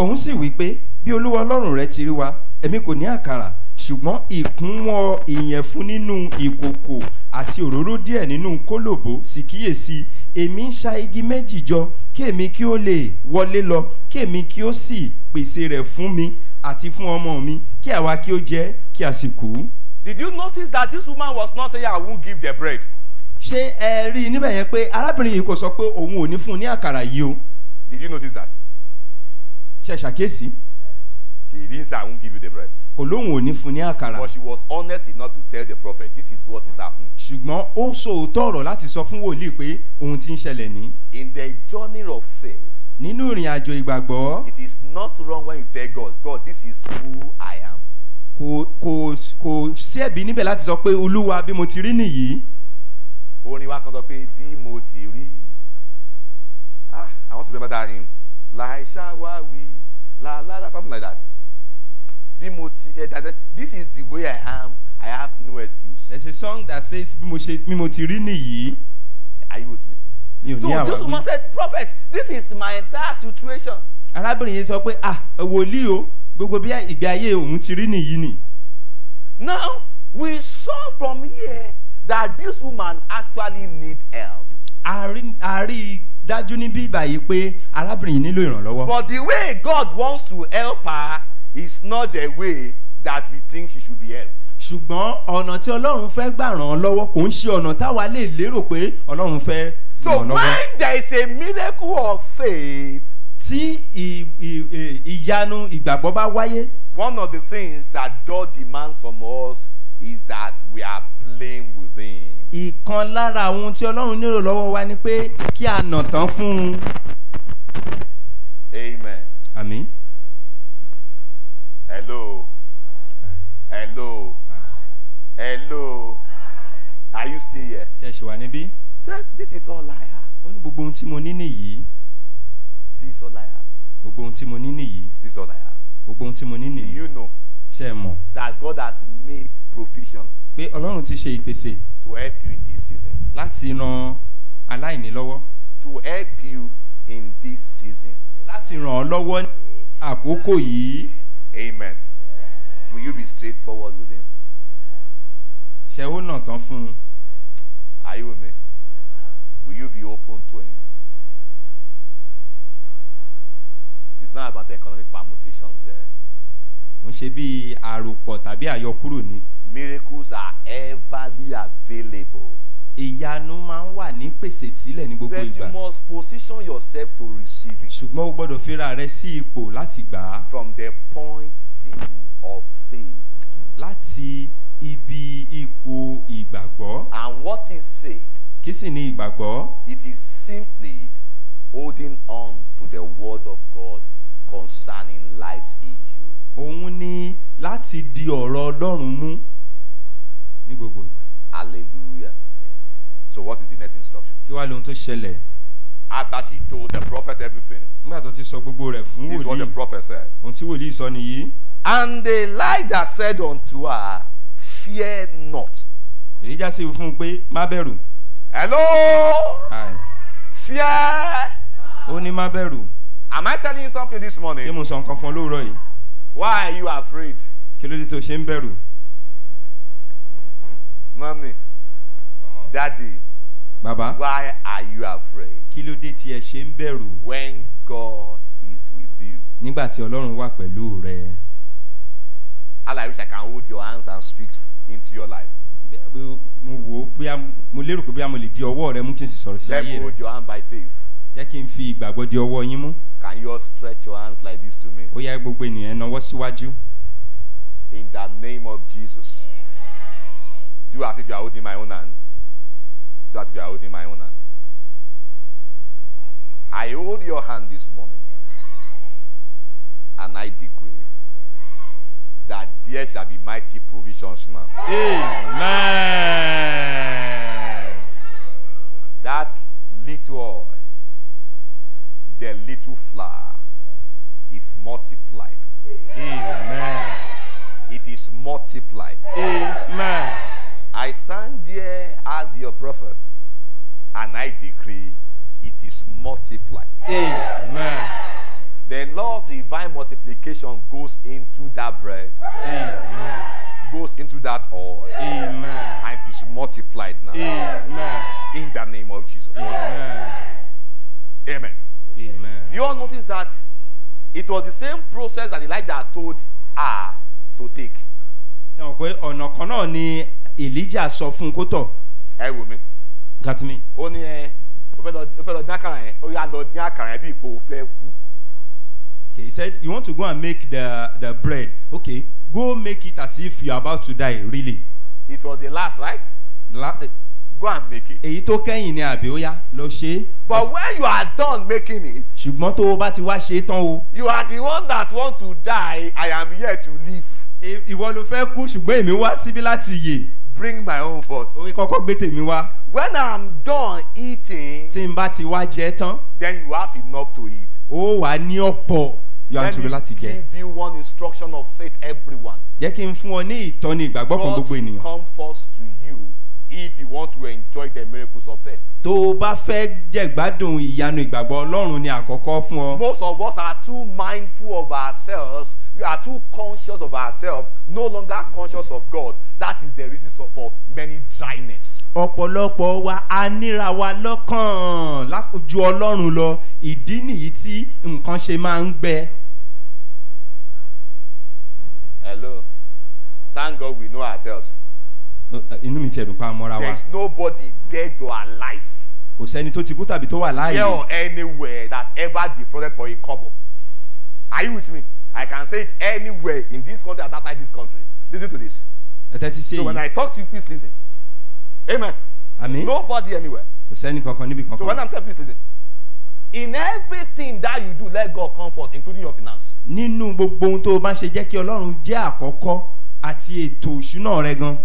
òun sì wí pé bí olúwa ọlọ́run rẹ ti rí wa èmi kò ní àkàrà ṣùgbọ́n ìkúnwọ́ ìyẹ̀fun nínú ìkòkò àti òróró díẹ̀ nínú kólòbó sì kíyèsí èmi ń ṣa igi méjì jọ kí èmi kí ó lè wọlé lọ kí èmi kí ó sì pèsè rẹ̀ fún mi àti fún ọmọ mi kí àwa kí ó jẹ kí a sì kú. Did you notice that this woman was not saying, I won't give the bread? ṣé ẹ rí i níbẹ̀ yẹn pé arábìnrin yìí kò sọ pé òun ò ní fún un ní àkàrà yìí o Did you notice that? ṣe ṣàkíyèsí She didn't say, I won't give you the bread. kò lóun ò ní fún un ní àkàrà. But she was honest enough to tell the prophet, This is what is happening. ṣùgbọ́n ó sọ òótọ́ ọ̀rọ̀ láti sọ fún wòlíì pé ohun tí ń ṣẹlẹ̀ ní. In the journey of faith, nínú ìrìn àjò ìgbàgbọ́ it is not wrong when you tell God, God, this is who I am. kò kò kò sí ẹ̀bí níbẹ̀ láti sọ pé olúwa bí mo ti rí nìyí. Orin wa kan sọ pé bí mo ti rí. Ah, I want to remember that hymn. Laisha wa wi, la la la, something like that. Bí mo ti, eh, that, that- this is the way I am. I have no excuse. there is a song that says bí mo ṣe bí mo ti rí nìyí Are you with me? Mi ò So this woman said, Prophet, this is my entire situation. arábìnrin yìí sọ pé ah wòlíì o gbogbo bí ìgbé ayé òun ti rí nìyí nì. Now, we saw from here that this woman actually need help. a rí a rí dájú níbí báyìí pé arábìnrin yìí nílò ìrànlọ́wọ́. But the way God wants to help her is not the way that we think she should be helped. ṣùgbọ́n ọ̀nà tí ọlọ́run fẹ́ gbà ràn án lọ́wọ́ kò ń ṣe ọ̀nà táwa lè lérò pé ọlọ́run fẹ́ So when there is a miracle of faith, tí ìyanu ìgbàgbọ́ bá wáyé one of the things that God demands from us flame within. ìkan lára ohun tí ọlọ́run nílò lọ́wọ́ wa ni pé kí a nà tán fún un Amen. àmì Hello. Hello. Hello. Are you still here? ṣe ṣe wà níbí Say, this is all I have. ó ní gbogbo ohun tí mo ní nìyí This is all I have. gbogbo ohun tí mo ní nìyí This is all I have. gbogbo ohun tí mo ní Do nìyí you know ṣe é mọ̀ that God has made provision pé ọlọ́run ti ṣe ìpèsè to help you in this season? láti ran aláìní lọ́wọ́ To help you in this season. láti ràn ọ́ lọ́wọ́ ní àkókò yìí Amen. Will you be straightforward with Him? ṣe ó nà tán fún un Are you with me? Will you be open to Him? It is not about the economic permutations here. kò ń ṣe bí àròpọ̀ tàbí àyọkúrò ní Miracles are everly available. ìyanu máa ń wà ní pèsè sílẹ̀ ní gbogbo But you ìgbà must position yourself to receive it ṣùgbọ́n o gbọ́dọ̀ fira rẹ sí ipò láti gbà á from the point view of faith. láti ibi ipò ìgbàgbọ́ And what is faith? Kí sì ni ìgbàgbọ́ It is simply holding on to the word of God concerning life's issue. òun ni láti di ọ̀rọ̀ ọlọ́run mú ní gbogbo ìgbà Hallelujah. So what is the next instruction? kí wàá lóhun tó ṣẹlẹ̀ After she told the prophet everything, nígbà tó ti sọ gbogbo rẹ̀ fún this is what the wòlíì prophet said. ohun tí wòlíì sọ nìyí And Elijah said unto her, Fear not. èyí já sí fún un pé má bẹ̀rù Hello? Ai, Fear. ó ní má bẹ̀rù Am I telling you something this ṣé morning? mo sọ nǹkan fún ọ lóòrọ̀ yìí Why are you afraid? kí ló dé tó ṣe ń bẹ̀rù Mommy, daddy, bàbá why are you afraid? kí ló dé tí ẹ ṣe ń bẹ̀rù When God is with you. nígbà tí ọlọ́run wà pẹ̀lú rẹ And I wish I can hold your hands and speak into your life. Mo wò ó bóyá mo lérò pé bóyá mo lè di ọwọ́ rẹ mú kí n sì sọ̀rọ̀ sí Let me ayé rẹ hold your hand by faith. jẹ́ kí n fi ìgbàgbọ́ di ọwọ́ yín mú Can you all stretch your hands like this to me? ó yá gbogbo ènìyàn náwó síwájú In the name of Jesus. Do as if you are holding my own hand. Do as if you are holding my own hand. I hold your hand this morning. And I decree that there shall be mighty provisions now. amen That little oil, the little flour, is multiplied. amen It is multiplied. amen I stand there as your prophet and I decree it is multiplied. amen The law of divine multiplication goes into that bread, amen goes into that oil, amen and it is multiplied now. amen In the name of Jesus. amen Amen. amen Do you all notice that it was the same process that Elijah told her to take? ṣe pé ọ̀nà kan náà ni elijah sọ fún un kó tọ̀ Ẹ wò mí. gàtìmí Ó ní ẹ ó fẹ́ lọ dín àkàrà yẹn ó yá lọ dín àkàrà yẹn bí ipò fẹ́ kú. Okay he said you want to go and make the the bread okay go make it as if you are about to die really It was the last, right? La, Go and make it. èyí tó kẹ́yìn ni àbí ó yá lọ ṣe é But when you are done making it, ṣùgbọ́n tó o bá ti wá ṣe é tán o you are the one that want to die. I am here to live. ìwọ ló fẹ́ kú ṣùgbọ́n èmi wá síbí láti yè Bring my own first. orí kọ́kọ́ gbé tèmi wá When I'm done eating, tí n bá ti wá jẹ tán then you have enough to eat. ó wà ní ọ̀pọ̀ Let me give you one instruction of faith, everyone. jẹ́ kí n fún ọ ní ìtọ́ni ìgbàgbọ́ kan God gbogbo ènìyàn come first to you if you want to enjoy the miracles of faith. tó o bá fẹ́ jẹ̀gbádùn ìyanu ìgbàgbọ́ ọlọ́run ni àkọ́kọ́ fún ọ Most of us are too mindful of ourselves. We are too conscious of ourselves, no longer conscious of God. That is the reason so- for many dryness. ọ̀pọ̀lọpọ̀ wa a níra wa lọ́kàn lájú ọlọ́run lọ ìdí nìyí tí nǹkan ṣe máa ń gbẹ Hello. Thank God we know ourselves. inú mi tiẹ̀ dùn pa mọ́ra wa There is nobody dead or alive kò sẹ́ni tó ti kú tàbí tó wà here láàyè or anywhere that ever defrauded for a couple. Are you with me? I can say it anywhere in this country and outside this country. Listen to this. ẹ̀tẹ́ ti ṣe So when I talk to you, please listen. Amen. àmì Nobody anywhere. kò sẹ́ni kankan níbi So when kankan I'm telling you, please listen. In everything that you do, let God come first, including your finance. Nínú gbogbo ohun tó o bá ṣe jẹ́ kí ọlọ́run jẹ́ àkọ́kọ́ àti ètò òṣùnà rẹ gan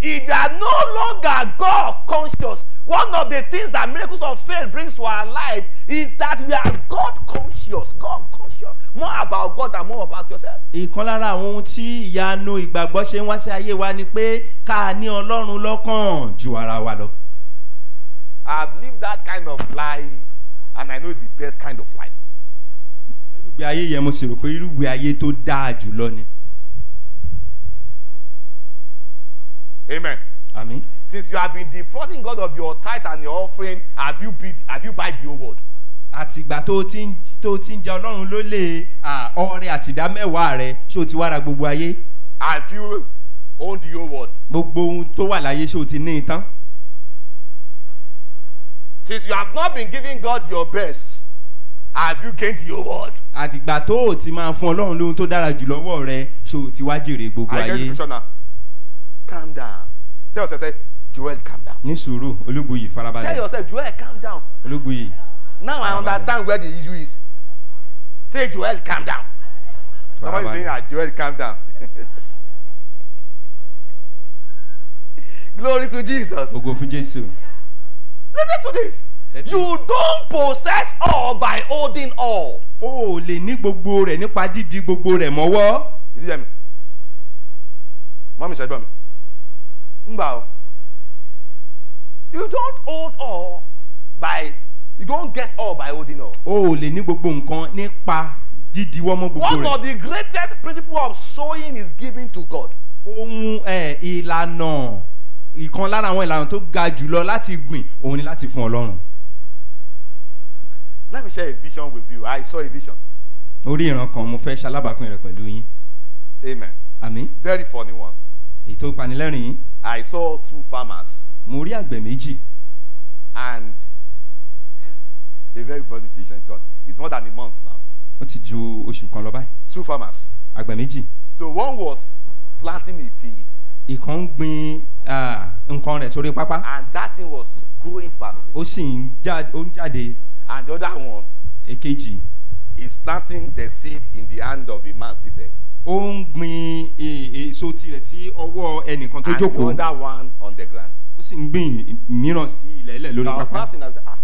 If you are no longer God conscious, one of the things that miracles of faith brings to our life is that we are God conscious. God conscious. More about God and more about yourself. ìkan lára àwọn ohun tí ìyanu ìgbàgbọ́ ṣe ń wá sí ayé wa ni pé ká ní ọlọ́run lọ́kàn ju ara wa lọ I've lived that kind of life, and I know it's the best kind of life. irúgbé ayé yẹn mo sì rò pé irúgbé ayé tó dáa jù lọ ni Amen. àmì Since you have been defrauding God of your tithe and your offering, have you been, have you buy the whole world? àtìgbà tó o ti ń tó o ti ń jẹ ọlọ́run à, ọrẹ àtìdá mẹ́wàá rẹ ṣé o ti wá ra gbogbo ayé Have you owned the whole world? gbogbo ohun tó wà láyé ṣé o ti ní i tán Since you have not been giving God your best, have you gained the whole world? àtìgbà tó o ti máa fún ọlọ́run lóhun tó dára jù lọ́wọ́ rẹ o ti wá jèrè gbogbo I get the ayé picture now. Calm down. Tell yourself, say, Joel, calm down. ní sùúrù olúbuyì Tell farabalẹ̀ yourself, Joel, calm down. olúbuyì Now I understand where the issue is. Say, Joel, calm down. Somebody saying, ah, Joel, calm down. *laughs* Glory to Jesus. ògo fún jésù Listen to this. Tẹ́tí. You don't possess all by holding all. o ò lè ní gbogbo rẹ̀ nípa dídi gbogbo rẹ̀ mọ́wọ́ Did you hear me? Mommy said, Mommy. Mbao. You don't hold all by, you don't get all by holding all. o ò lè ní gbogbo nǹkan nípa dídiwọ́ mọ́ gbogbo One rẹ̀ of the greatest principle of sowing is giving to God. ohun ẹ̀, ìlànà ìkan lára àwọn ìlànà tó ga jùlọ láti gbìn òun ni láti fún ọlọ́run Let me share a vision with you. I saw a vision. orí ìran kan mo fẹ́ ṣalábàápín rẹ̀ pẹ̀lú yín Amen. àmì Very funny one. èyí tó panilẹ́rìn yín I saw two farmers mo rí àgbẹ̀ méjì and *laughs* a very funny vision it was. It's more than a month now. ó ti ju oṣù kan lọ báyìí Two farmers. àgbẹ̀ méjì So one was planting a field ìkan ń gbin ah, nǹkan rẹ̀ sórí pápá and that thing was growing fast. ó sì ń jáde ó ń jáde And the other one èkejì is planting the seed in the hand of a man seated. ó ń gbin e- èso tirẹ̀ sí ọwọ́ ẹnìkan tó and the jókòó other one on the ground. ó sì ń gbin mìíràn sí ilẹ̀ ilẹ̀ lórí I was pápá. passing said, ah,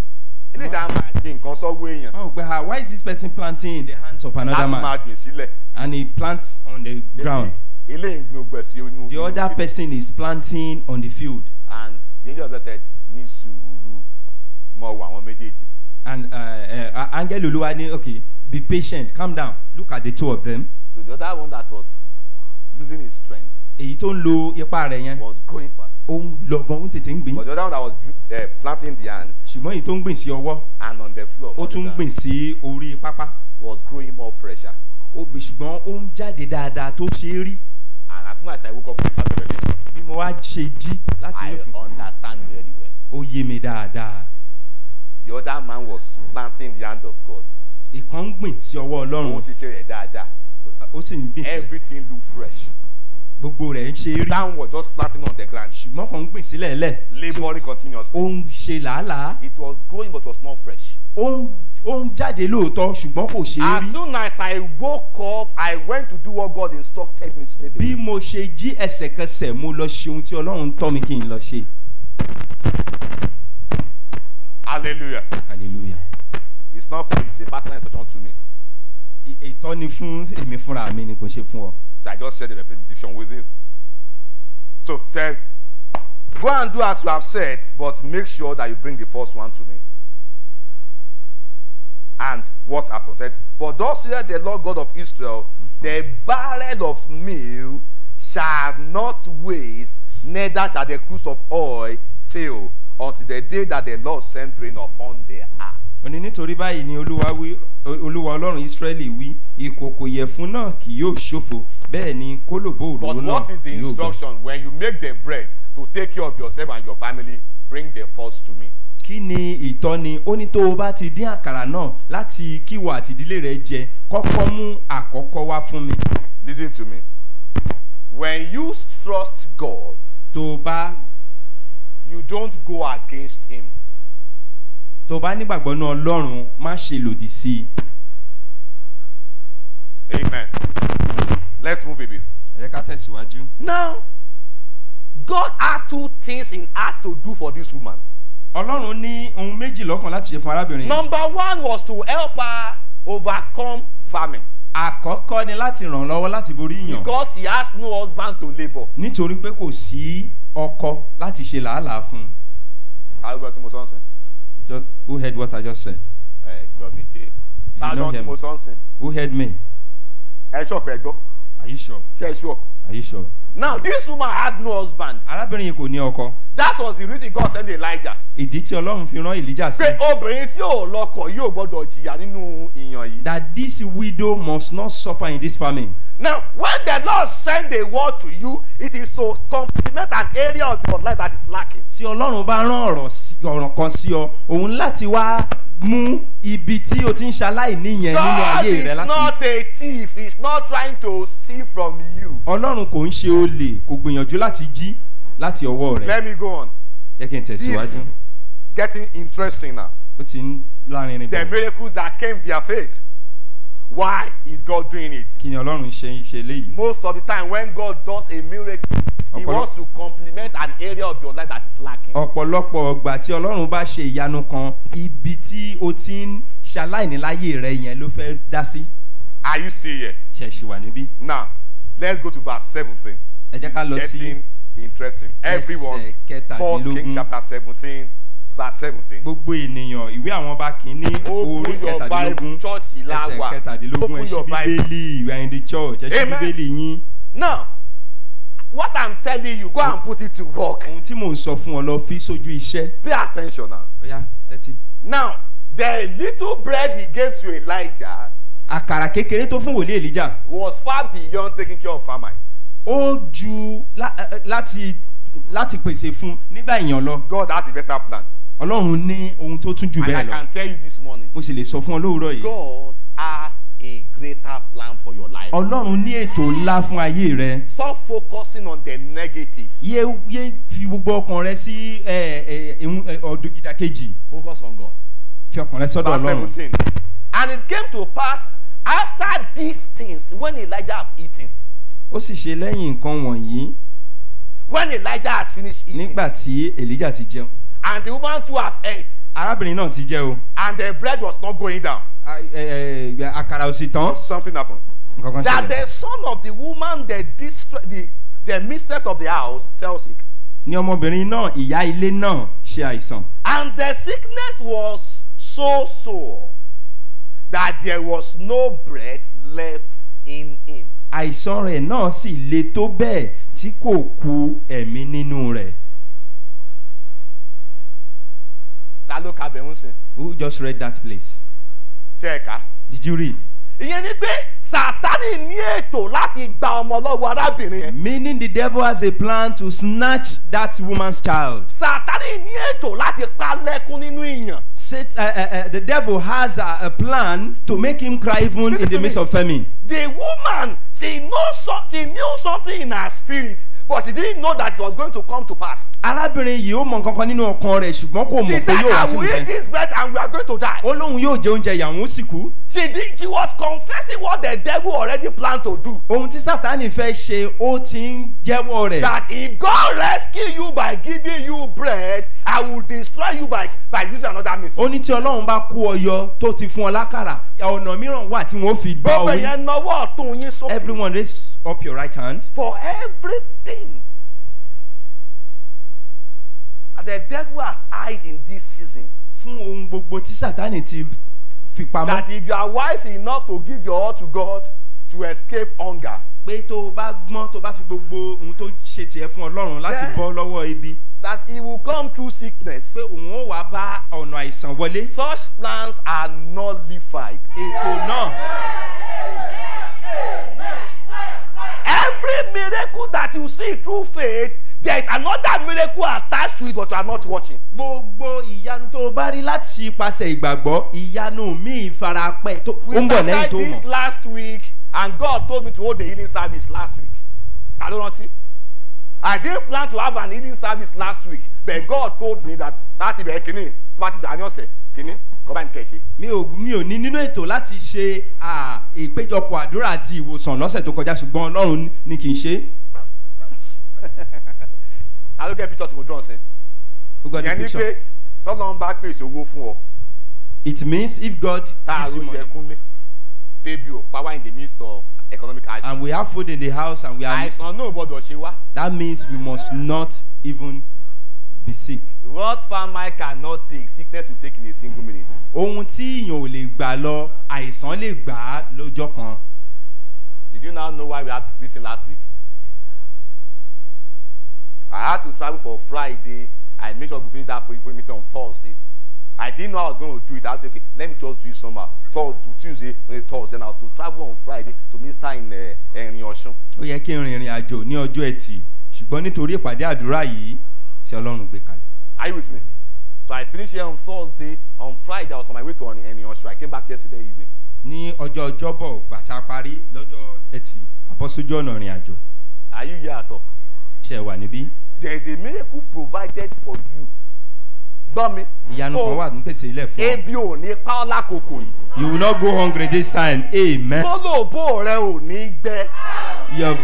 ilé àwọn máa gbin nǹkan sọ́wọ́ èèyàn. Oh, but how, why is this person planting in the hands of another Láti máa man gbìn sílẹ̀. and he plants on the ground? Ilé ìgbìn ogbẹ̀ sí inú. The other person is planting on the field. And the angel of God said, ní sùúrù mọ wà àwọn méjèèjì. And uh, uh, Angel Oluwa ni, okay, be patient, calm down, look at the two of them. So the other one that was losing his strength Èyí tó ń lo ipa rẹ̀ yẹn, was going fast. ó ń lọ gan, ó ń tètè ń gbìn. But the other one that was uh, planting the hand Ṣùgbọ́n èyí tó ń gbìn sí ọwọ́, and on the floor ó tún ń gbìn sí orí pápá. was growing more fresher. Ó ṣùgbọ́n ó ń jáde dáadáa tó ṣe é rí. Soon as I woke up from that revelation, Bí mo wá ṣe jí láti I inú fi, understand very well. ó yé mi dáadáa. The other man was planting the hand of God. Ìkan ń gbìn sí ọwọ́ Ọlọ́run, Òun ṣiṣẹ́ rẹ̀ dáadáa. ó sì ń gbìn sí Everything look fresh. gbogbo rẹ̀ ń ṣe rí. That one was just planting on the ground. ṣùgbọ́n kan ń gbìn sílẹ̀ lẹ̀. Laboring continuously. ó ń ṣe làálàá. It was growing but was not fresh. Ó ń jáde lóòótọ́ ṣùgbọ́n kò ṣe é As rí. soon as I woke up, I went to do what God instructed me straight bí away. mo ṣe jí ẹsẹ̀kẹsẹ̀ mo lọ ṣe ohun tí ọlọ́run tọ́ mi kí n lọ ṣe. Hallelujah. hallelujah. It's not for you, it's a personal instruction to me. Ìtọ́ni fún èmi fúnra mi ni kò ṣe fún ọ. I just shared the repetition with you. So, said, go and do as you have said, but make sure that you bring the first one to me. And what happened? Said, For thus said the Lord God of Israel, the barrel of meal shall not waste, neither shall the cruse of oil fail, until the day that the Lord send rain upon the earth. ó ní nítorí báyìí ni olúwa wí olúwa ọlọ́run ísírẹ́lì wí ìkòkò ìyẹ̀fun náà kì yóò ṣòfò bẹ́ẹ̀ ni kólòbó But náà what is the kì yóò gbẹ. instruction when you make the bread to take care of yourself and your family? Bring the first to me. Kí ni ìtọ́ni ó ní tó o bá ti dín àkàrà náà láti kíwọ àti ìdílé rẹ jẹ kọ́kọ́ mú àkọ́kọ́ wá fún mi. Listen to me. When you trust God, tó o bá you don't go against Him. tó o bá nígbàgbọ́ ní ọlọ́run má ṣe lòdì sí i Amen. Let's move a bit. ẹ jẹ́ ká tẹ̀síwájú. Now, God had two things in heart to do for this woman. Ọlọ́run ní ohun méjì lọ́kàn láti ṣe fún arábìnrin. Number one was to help her overcome famine àkọ́kọ́ ni láti ràn lọ́wọ́ láti borí ìyàn because she has no husband to labour. nítorí pé kò sí ọkọ láti ṣe làálàá fún un. Àgbẹ̀ tí mo sọ ń sìn. Ju- who heard what I just said? Ẹ gbọ́ mi tí mo me. sọ ń sìn. who heard me? Ẹ ṣọ̀pẹ̀ gbọ́. Are you sure? Ṣé ẹ ṣọ́? are you sure? Now this woman had no husband. arábìnrin yìí kò ní ọkọ That was the reason God sent Elijah. ìdí tí ọlọ́run fi rán ìlíjà sí. Pé obìnrin tí ò lọ́kọ yóò gbọ́dọ̀ jìyà nínú ìyàn yìí. that this widow must not suffer in this famine. Now, when the Lord send a word to you, it is to complement an area of your life that is lacking. tí ọlọ́run bá rán ọ̀rọ̀ kan sí ọ òun láti wá mú ibi tí o ti ń ṣaláìní yẹn nínú God ayé rẹ is láti. not a thief. He's not trying to steal from you. ọlọ́run kò ń ṣe olè kò gbìyànjú láti jí láti ọwọ́ rẹ̀. Let me go on. jẹ́ kí n tẹ̀síwájú. Getting interesting now. ó ti ń lárinrin The bọ̀. miracles that came via faith. Why is God doing it? kí ni ọlọ́run ṣe ṣe léyìí. Most of the time, when God does a miracle, He wants to complement an area of your life that is lacking. ọ̀pọ̀lọpọ̀ ọgbà tí ọlọ́run bá ṣe ìyanu kan ibi tí o ti ń ṣaláìní láyé rẹ yẹn ló fẹ́ dá sí. Are you still here? ṣẹ̀ṣì wà níbí. Now, let's go to verse 17. ẹ jẹ́ ká lọ sí Getting interesting. Everyone, ẹsẹ̀ First King kẹtàdínlógún. chapter 17, verse 17. gbogbo ènìyàn ìwé àwọn ọba kìíní orí kẹtàdínlógún ẹsẹ̀ kẹtàdínlógún ẹ ṣí bíbélì we are in the church ẹ ṣí bíbélì yín. Now, what I'm telling you, go and put it to work. ohun tí mò ń sọ fún ọ lọ fi sójú iṣẹ́. Pay attention now. ọ̀yá tẹ́tí. Now, the little bread he gave to Elijah àkàrà kékeré tó fún wòlíì èlíjà was far beyond taking care of famine. ó ju ẹ- ẹ- láti láti pèsè fún nígbà èèyàn lọ God has a better plan. Ọlọ́run ní ohun tó tún jù And I bẹ́ẹ̀ lọ. can tell you this morning, mo sì lè sọ fún ọ lówùúrọ̀ yìí. God has a greater plan for your life. ọlọ́run ní ètò ńlá fún ayé rẹ. Stop focusing on the negative. yé yé fi gbogbo ọkàn rẹ sí ọdún ìdàkejì. Focus on God. fi ọkàn rẹ sọ́dọ̀ Verse ọlọ́run. 17. And it came to pass after these things, when Elijah had eaten, ó sì ṣe lẹ́yìn nǹkan wọ̀nyí. When Elijah has finished eating, nígbà tí èlíjà ti jẹun and the woman too have ate, arábìnrin náà ti jẹ o and the bread was not going down, àkàrà ò sì tán something happened. nǹkan kan That the son of the woman, the, distre- the, the mistress of the house, fell sick. ní ọmọbìnrin náà ìyá ilé náà ṣe àìsàn And the sickness was so sore that there was no breath left in him. àìsàn rẹ̀ náà sì le tó bẹ́ẹ̀ tí kò ku ẹ̀mí nínú rẹ̀. Ta ló ka bẹ̀rù sìn? who just read that place? Ṣé ẹ kà? did you read? Ìyẹn ni pé Sàtánì ní ètò láti gba ọmọ lọ́wọ́ arábìnrin meaning the devil has a plan to snatch that woman's child. Sàtánì ní ètò láti pa lẹ́kún nínú ìyàn. Uh, uh, uh, the devil has a, a plan to make him cry even in the midst of famine. The woman, she knows so, she knew something in her spirit, but she didn't know that it was going to come to pass. arábìnrin yìí ó mọ nǹkan kan nínú ọkàn rẹ̀ ṣùgbọ́n kò She mọ̀ pé said, yóò wá I sí will eat this bread and we are going to die. ó lóun yóò jẹ oúnjẹ ìyàwó sì kú. She did, she was confessing what the devil already planned to do. ohun tí sátani fẹ́ ṣe ó ti ń jẹ́wọ́ rẹ̀. That if God rescue you by giving you bread, I will destroy you by, by using another means. ó ní tí ọlọ́run bá kó ọ yọ tó ti fún ọ lákàrà ọ̀nà mìíràn wà tí wọ́n fi gbá Gbogbo orí. yẹn náwó ọ̀tún yín sókè. everyone raise up your right hand. For everything that the devil has hid in this season. fún ohun gbogbo tí sátani ti fi pamọ́. That if you are wise enough to give your all to God to escape hunger, pé tó o bá gbọ́n tó o bá fi gbogbo ohun tó ṣe tiẹ̀ fún ọlọ́run láti bọ́ lọ́wọ́ ibi. that he will come through sickness. pé òun ó wá bá ọ̀nà àìsàn wọlé. Such plans are nullified. ètò náà Every miracle that you see through faith, there is another miracle attached to it, but you are not watching. gbogbo ìyanu tó o bá rí láti ipasẹ̀ ìgbàgbọ́ ìyanu míì farapẹ́ tó We ń bọ̀ lẹ́yìn started tó this mọ̀. last week, and God told me to hold the healing service last week. ta ló rántí i didn't plan to have an evening service last week but god told me that láti bẹ̀rẹ̀ kínní tó bá ti dà ní ọ̀sẹ̀ kínní kọ́ bá ní kẹ́ ṣe. mi ò mi ò ní nínú ètò láti ṣe ìpéjọpọ̀ àdúrà àti ìwòsàn lọ́sẹ̀ tó kọjá ṣùgbọ́n ọlọ́run ní kì í ṣe ta ló gẹ́ picture tí mo dúró ọ̀sẹ̀. gbọ́dọ̀ ìyẹn ni pé tọ́lọ́ ń bá pèsè owó fún ọ it means if God gives you ló jẹ money kúnlé ò power in the midst of economic hardship. and we have food in the house and we are àìsàn náà gbọdọ̀ ṣe wá. that means we must not even be sick. what farmer cannot take sickness will take in a single minute. ohun tí èèyàn ò lè gbà lọ àìsàn lè gbà á lọ́jọ́ kan did you now know why we had meeting last week. I had to travel for Friday. I made sure we finish that meeting on Thursday. I didn't know I was going to do it. I like, okay, let me just do it somehow. Thursday, Tuesday, Thursday, and I was to travel on Friday to minister in uh, in Osun. ó yẹ kí n rìnrìn àjò ní ọjọ́ ẹtì ṣùgbọ́n nítorí ìpàdé àdúrà yìí tí ọlọ́run gbé kalẹ̀. Are you with me? So I finished here on Thursday. On Friday, I was on my way to in Osun. I came back yesterday evening. ní ọjọ́ ọjọ́bọ̀ bàtà parí lọ́jọ́ ẹtì àbọ̀sójú ọ̀nà ìrìn àjò Are you here at all? ṣe wà níbí. There is a miracle provided for you. Gbọ́ mi. ìyanu kan wà ní pèsè ilẹ̀ fún ọ. Ebi ò ní pa ọ́ lákòókò yìí. you will not go hungry this time amen. Tólòbó rẹ ò ní gbẹ. your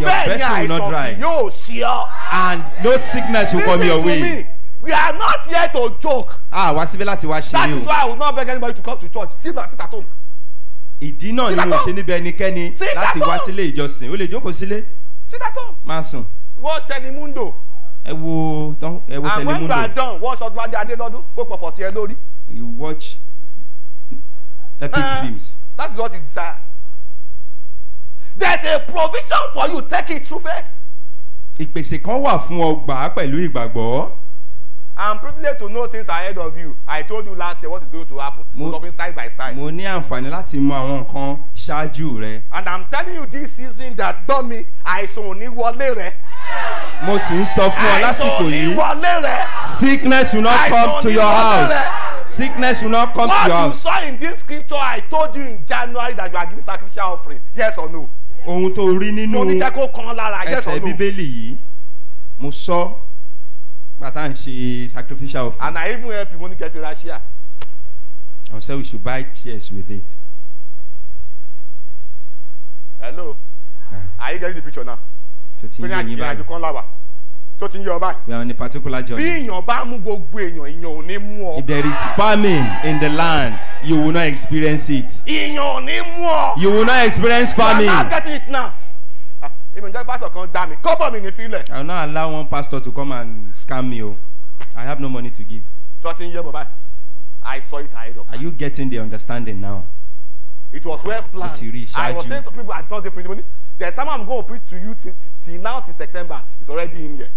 your vessel will not dry kì yóò ṣe ọ́. and no sickness will come your Listen to way. me. We are not here to joke. a wá síbí láti wá That ṣeré is o. why I will not beg anybody to come to church. Sit down, sit at home. ìdí náà ni at ṣe níbi ẹnikẹ́ni láti wá sílé ìjọsìn ó lè jókòó sílé Sit at home. máa sùn Watch Telemundo. ẹ wo tán ẹ wo And when you are telemundo done, watch Ọdúnladé Adélọ́dún kó pọ̀fọ̀ sí ẹ lórí. you watch epic Eh, films. That is what you desire. There is a provision for you. Take it through faith. ìpèsè kan wà fún ọ gbà á pẹ̀lú ìgbàgbọ́. I'm privileged to know things ahead of you. I told you last year what is going to happen. Mo- sọ fún style by style. mo ní àǹfààní láti mọ àwọn nǹkan ṣáájú rẹ. And I'm telling you this season that dummy àìsàn ò ní wọlé rẹ. mo sì ń sọ fún ọ àìsàn lásìkò ò ní yìí wọlé rẹ. sickness will not come to your house sickness will not come to What your you house. saw in this scripture I told you in January that you are giving sacrificial offering. Yes or no? Ohun tó rí nínú ẹsẹ̀ bíbélì yìí mo sọ pàtà ń ṣe sacrificial offering. And I even help you mo ní kẹ́ fi ra share. I say we should buy chairs with it. Hello. Ah. Are you getting the picture now? tó ti Pé ń yé yín báyìí. kan láwà. Tó ti ń yọ báyìí. we are on a particular Bí journey. èèyàn bá mú gbogbo èèyàn, èèyàn ò ní mú ọ. if there is famine in the land you will not experience it. Èèyàn ò ní mú ọ. you will not experience You are not famine. getting it now. Ah, Èmi ò jẹ́ pásítọ̀ kan dá mi. Kọ́bọ̀ mi ní fílẹ̀. I will not allow one pastor to come and scam me o. I have no money to give. Tó ti ń yẹ bọ̀ báyìí. I saw it ahead of Are time. you getting the understanding now? It was well planned. Ó ti rí I was saying to people I thought they print money. There's someone I'm going to preach to you till, till now till September. It's already in here.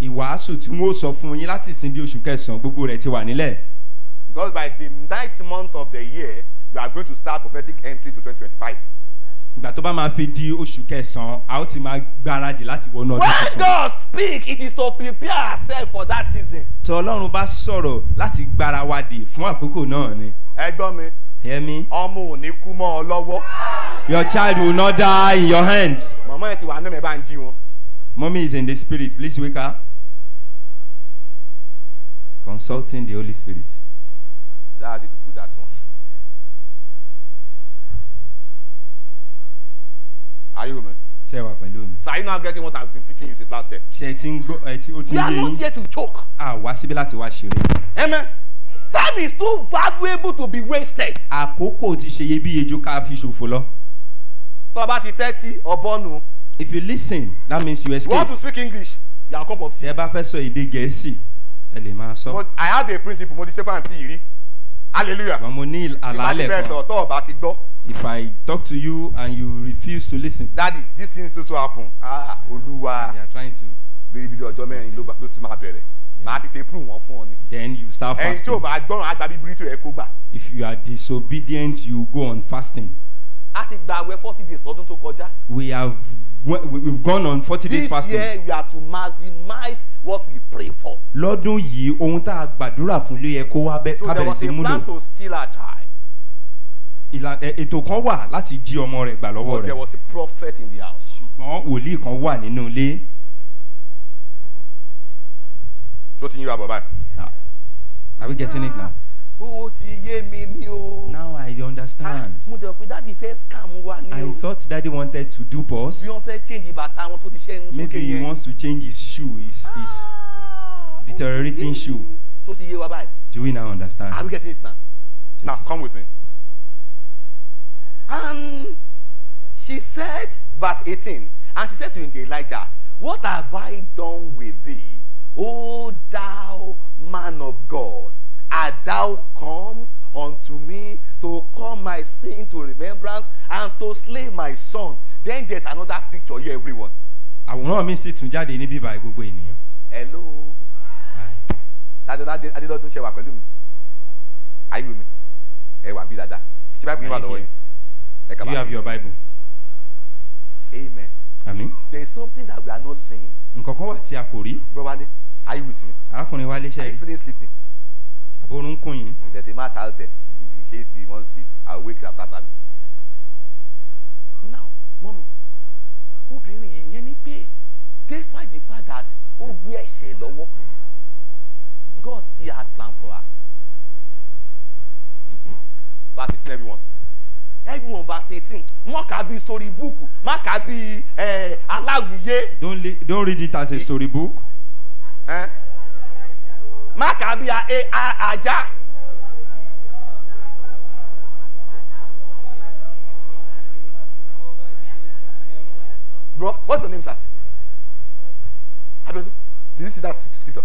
Ìwàásù tí wọ́n sọ fún yín láti sin di oṣù kẹsàn-án gbogbo rẹ̀ ti wà nílẹ̀. Because by the ninth month of the year, we are going to start prophetic entry to 2025. ìgbà tó bá máa fi di oṣù kẹsàn-án a ó ti máa gbáradì láti wọnú ọdún When tuntun. God speak, it is to prepare ourselves for that season. tí ọlọ́run bá sọ̀rọ̀ láti gbáradì fún àkókò náà ni. Ẹ gbọ́ mi, hear me. ọmọ ò ní kú mọ́ ọ lọ́wọ́. your child will not die in your hands. Màmá ẹ̀ ti wà ní mẹ́bàá ń jí wọn. mommy is in the spirit please wake her. Consulting the holy spirit. That's it to put that one. Are you with me? ṣé wà pẹ̀lú mi. So are you now getting what I've been teaching you since last year? ṣé ti ń gbọ́ ẹ tí ó ti We ń are yé not yín. here to choke. a wá síbí láti wá ṣeré. Amen. Time is too valuable to be wasted. àkókò ti ṣe iyebíye ju ká fi ṣòfò lọ. Tó o bá ti tẹ́tí ọbọ̀nù. if you lis ten that means you You escape. want to speak English? You are cup of tea. ẹ bá fẹ́ sọ èdè gẹ̀ẹ́sì ẹ lè máa sọ. But I have a principle mo ti ṣe fáǹtì yìí rí. Hallelujah. ṣùgbọ́n mo ní Ìbá ti àlàálẹ̀ bẹ́ẹ̀ kan. sọ̀rọ̀ tó o bá ti gbọ́. if i talk to you and you refuse to lis ten. Daddy this thing so so happen. Ah Olúwa you are trying to bíríbírí ọjọ́ mẹ́rin ló ti máa bẹ̀rẹ̀. Màá ti tẹ prove wọn fún ọ ni. then you start Ẹni tí fasting. bá gbọ́ràn á gba bíbélì tó yẹ kó gbà. if you are disobedient you go on fasting. A ti gba àwẹ̀ forty days lọ́dún tó kọjá. we have we we've gone on forty days This fasting. year we are to maximize what we pray for. lọ́dún yìí ohun tá a gbàdúrà fún ló yẹ kó wá bẹ́ So ká there bẹ̀rẹ̀ was sí a múlò. plan to steal our child. ìlà ẹ- ètò kan wà láti jí ọmọ rẹ̀ gbà lọ́wọ́ But there rẹ̀. was a prophet in the house. ṣùgbọ́n wòlíì kan wà nínú ilé tó ti yín wa báyìí. Ah, are we getting it now ó ti yé mi ní o. now i Ah, understand mo dẹ̀ pé dáàdi fẹ́ scam wa ní i o. thought daddy wanted to dupe us bí wọ́n fẹ́ change bàtà wọn tó ti inú maybe sókè he yẹn. wants to change his shoe his his Ah, deteriorating ó ti yé shoe. tó ti yé wa báyìí. do we now are understand we getting it now. now come with me. and she said verse eighteen and she said to him elijah what have i done with thee o thou man of god art thou come unto me to call my sin to remembrance and to slay my son then there's another picture here everyone. Àwòrán mi sì tún jáde ní bíbá gbogbo ènìyàn. Hello? Dáadáa adédọ́tún ṣe wà pẹ̀lú mi. Ayé mi ẹ wà bí dáadáa ṣé báyìí wà lọ́wọ́ yín? Ẹ kà do you have your bible? Amen. Àmì there is something that we are not saying nǹkan kan wà tí a kò rí. Bro wale are you with me? Arákùnrin wa are léṣe you feeling sleepy àbórun kùn yín there is a matter out there in case we wan sleep i will wake after service. Now mọ́mi obìnrin yìí yẹn ni pé despite the fact that ó gbé ẹ̀ṣẹ̀ lọ́wọ́ god still had plan for her. Verse eighteen everyone. Everyone verse eighteen. Mọ́ kà bí story book má kà bí eh, aláwìyé. Don't read it as a story book. Eh? Má kà bí a- a- ajá. bro what's your name sir? Abedu did you see that scripture?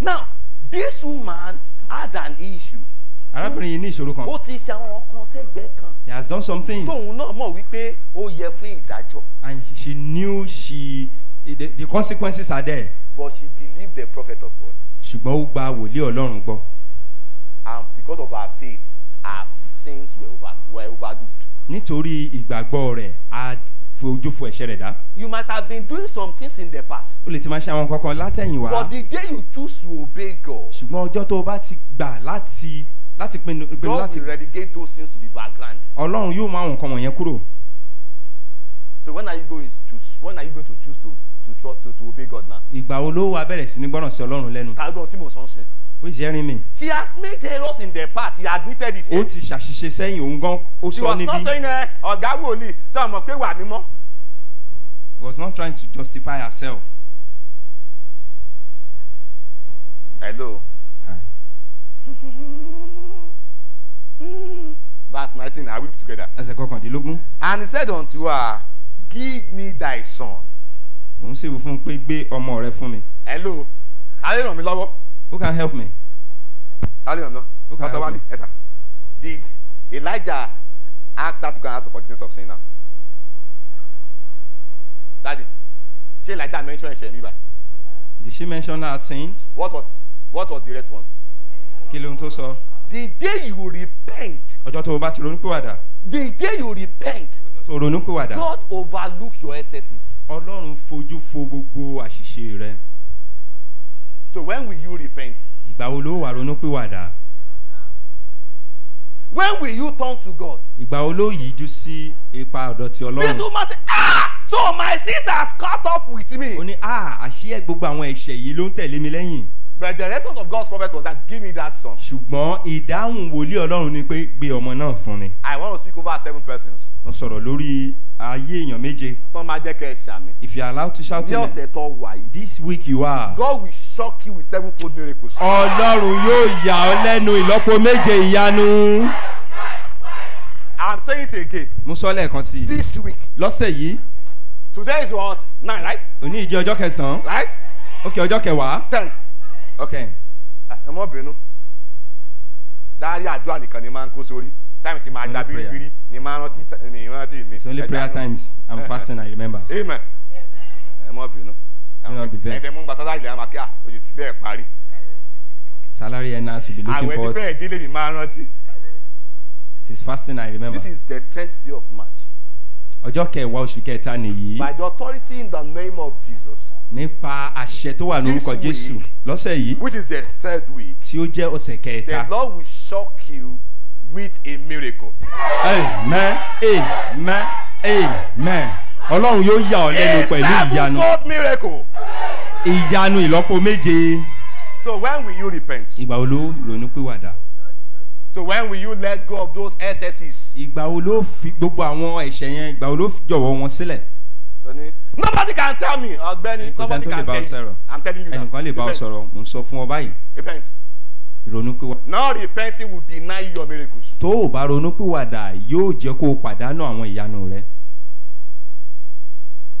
Now this woman had an issue. Arábìnrin yìí ní ìṣòro kan. Ó ti ṣe àwọn kan sẹ́gbẹ́ kan. He has done some things. Tóun náà mọ̀ wípé ó yẹ fún ìdájọ́. And she knew she the, the consequences are there. But she believed the prophet of God ṣùgbọ́n ó gba wòlíì ọlọ́run gbọ́. And because of her faith her sins were over were overlooked. nítorí ìgbàgbọ́ rẹ̀ á fojú fo ẹ̀ṣẹ̀ rẹ̀ dá. You might have been doing some things in the past. Ó lè ti máa ṣe àwọn kankan látẹ̀yìn wá but the day you choose to obey God ṣùgbọ́n ọjọ́ tó o bá ti gbà láti láti pinnu pinnu God láti will relegate those things to the background. Ọlọ́run yóò mú àwọn nǹkan wọ̀nyẹn kúrò so when are you going to choose when are you going to choose to to to, to obey God now. ìgbà wo ló wà bẹ̀rẹ̀ sí ní gbọ́ràn sí ọlọ́run lẹ́nu tàgbọ́n tí mo sọ ń sìn. ó sì ẹ́rìn mi she has made errors in the past he admitted it. ó ti ṣàṣìṣe sẹ́yìn òun gan ó she sọ was not níbí saying ẹ ọ̀gá wòlíì tí wọ́n mọ̀ pé wà mímọ́. was not trying to justify herself. hello. verse nineteen are we together. ẹsẹ̀ kọkàndínlógún and he said unto her give me thy son. òun sì wí fún un pé gbé ọmọ rẹ fún mi. Hello. Alẹ́ ràn mí lọ́wọ́ who can help me? Alẹ́ ràn mí lọ́wọ́ pastor Who can help wale ẹ̀sà did elijah ask her to go and ask for forgiveness of sin now? Daddy ṣé elijah mention ẹ̀ṣẹ̀ mi báyìí? Did she mention her saint what was what was the response. kí lóhun tó sọ? The day you repent. Ọjọ́ tó o bá ti ronúpìwàdà the day you repent tó ronúpìwàdà God overlook your excesses. Ọlọ́run fojú fo gbogbo àṣìṣe rẹ. So when will you repent? Ìgbà wo ló wà ronúpìwàdà when will you turn to God? Ìgbà wo ló yíjú sí ipa ọ̀dọ̀ ti this ọlọ́run woman say ah! So my sins has caught up with me. Ó ní a àṣìyẹ gbogbo àwọn ẹ̀ṣẹ̀ yìí ló ń tẹ̀lé mi lẹ́yìn but the response of God's prophet was that give me that son. Ṣùgbọ́n ìdáhùn wòlíì ọlọ́run ni pé gbé ọmọ náà fún mi. I want to speak over seven persons. Wọ́n sọ̀rọ̀ lórí ayé èèyàn méje. Tó máa jẹ́ kẹ́ ẹ ṣàmì if you are allowed to shout ní amen. ọ̀sẹ̀ tó wà yìí this week you are. God will shock you with sevenfold miracles. Ọlọ́run yóò yà ọ́ lẹ́nu ìlọ́po méje ìyanu. I'm saying it again. Mo sọ lẹ́ẹ̀kan sí i. This week. Lọ́sẹ̀ yìí. Today is what? Nine right? Òní ìjẹ́ ọjọ́ kẹsàn-án. Right? Ok ọjọ́ kẹwàá. Ten ok Ah, ẹ mọ bínú dárí àdúrà nìkan ni máa ń kó sórí táìmù tí máa gba biribiri ni máa rántí mi rántí mi. it's only Ẹ prayer times i'm fasting i remember. amen ẹ mọ bínú. Vexed. ẹ̀ẹ́dẹ̀ mú gba sálárì lẹ́yìn àmàkíyà oṣù tí fẹ́ẹ̀ parí. salary earners will be looking àwẹ̀ tí forward fẹ́ẹ̀ délé mi máa rántí. it is fasting i remember. this is the tenth day of march. ọjọ́ kẹwàá oṣù kẹta nìyí by the authority in the name of jesus nípa àṣẹ tó wà lórúkọ jésù lọ́sẹ̀ yìí which is the third week tí ó jẹ́ ọ̀sẹ̀ the kẹta. lord will shock you with a miracle. amen amen amen ọlọ́run yóò yà ọ́ lẹ́nu pẹ̀lú ìyanu ìyanu ìlọ́po méje So when will you repent? ìgbà wo ló ronú pìwàdà So when will you let go of those SSEs? ìgbà wo ló fi gbogbo àwọn ẹ̀ṣẹ̀ yẹn ìgbà wo ló jọ̀wọ́ wọn sílẹ̀ Nobody can tell me. Ọ̀gbẹ́ni, somebody can tell you. I'm telling you now. ẹnìkan lè bá ọ sọ̀rọ̀ ń sọ fún ọ báyìí Repent. ronú pìwàdà Not repenting will deny you your miracles. tó o bá ronú pìwàdà yóò jẹ́ kó o pàdánù àwọn ìyanu rẹ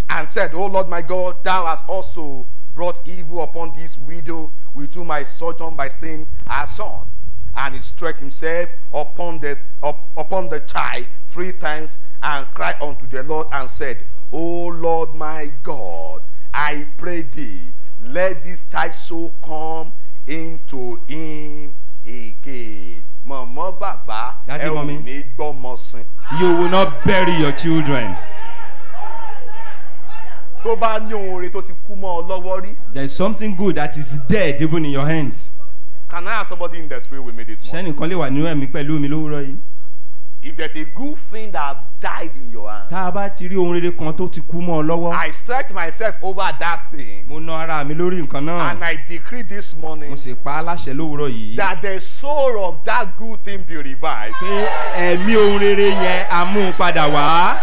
and said, O Lord my God, thou hast also brought evil upon this widow with whom I sojourn by staying her son. And he stretched himself upon the up, upon the child three times and cried unto the Lord and said, O Lord my God, I pray thee, let this child so come into him again. Mọ̀mọ́ bàbá ẹ ò ní gbọ́mọ sin. you will not bury your children Tó bá ní ohun rere tó ti kú mọ́ ọ lọ́wọ́ rí. there is something good that is dead even in your hands Can I have somebody in the spirit with me this morning? sẹ́nìkan lè wà nínú ẹ̀mí pẹ̀lú mi lówùrọ̀ yìí If there's a good thing that have died in your hand, tá a bá ti rí ohun rere kan tó ti kú mọ́ ọ lọ́wọ́ I stretch myself over that thing. mo na ara mi lórí nǹkan náà. And I decree this morning mo sì pa á láṣẹ lówùrọ̀ yìí. that the soul of that good thing be revived. pé ẹ̀mí ohun rere yẹn á mú un padà wá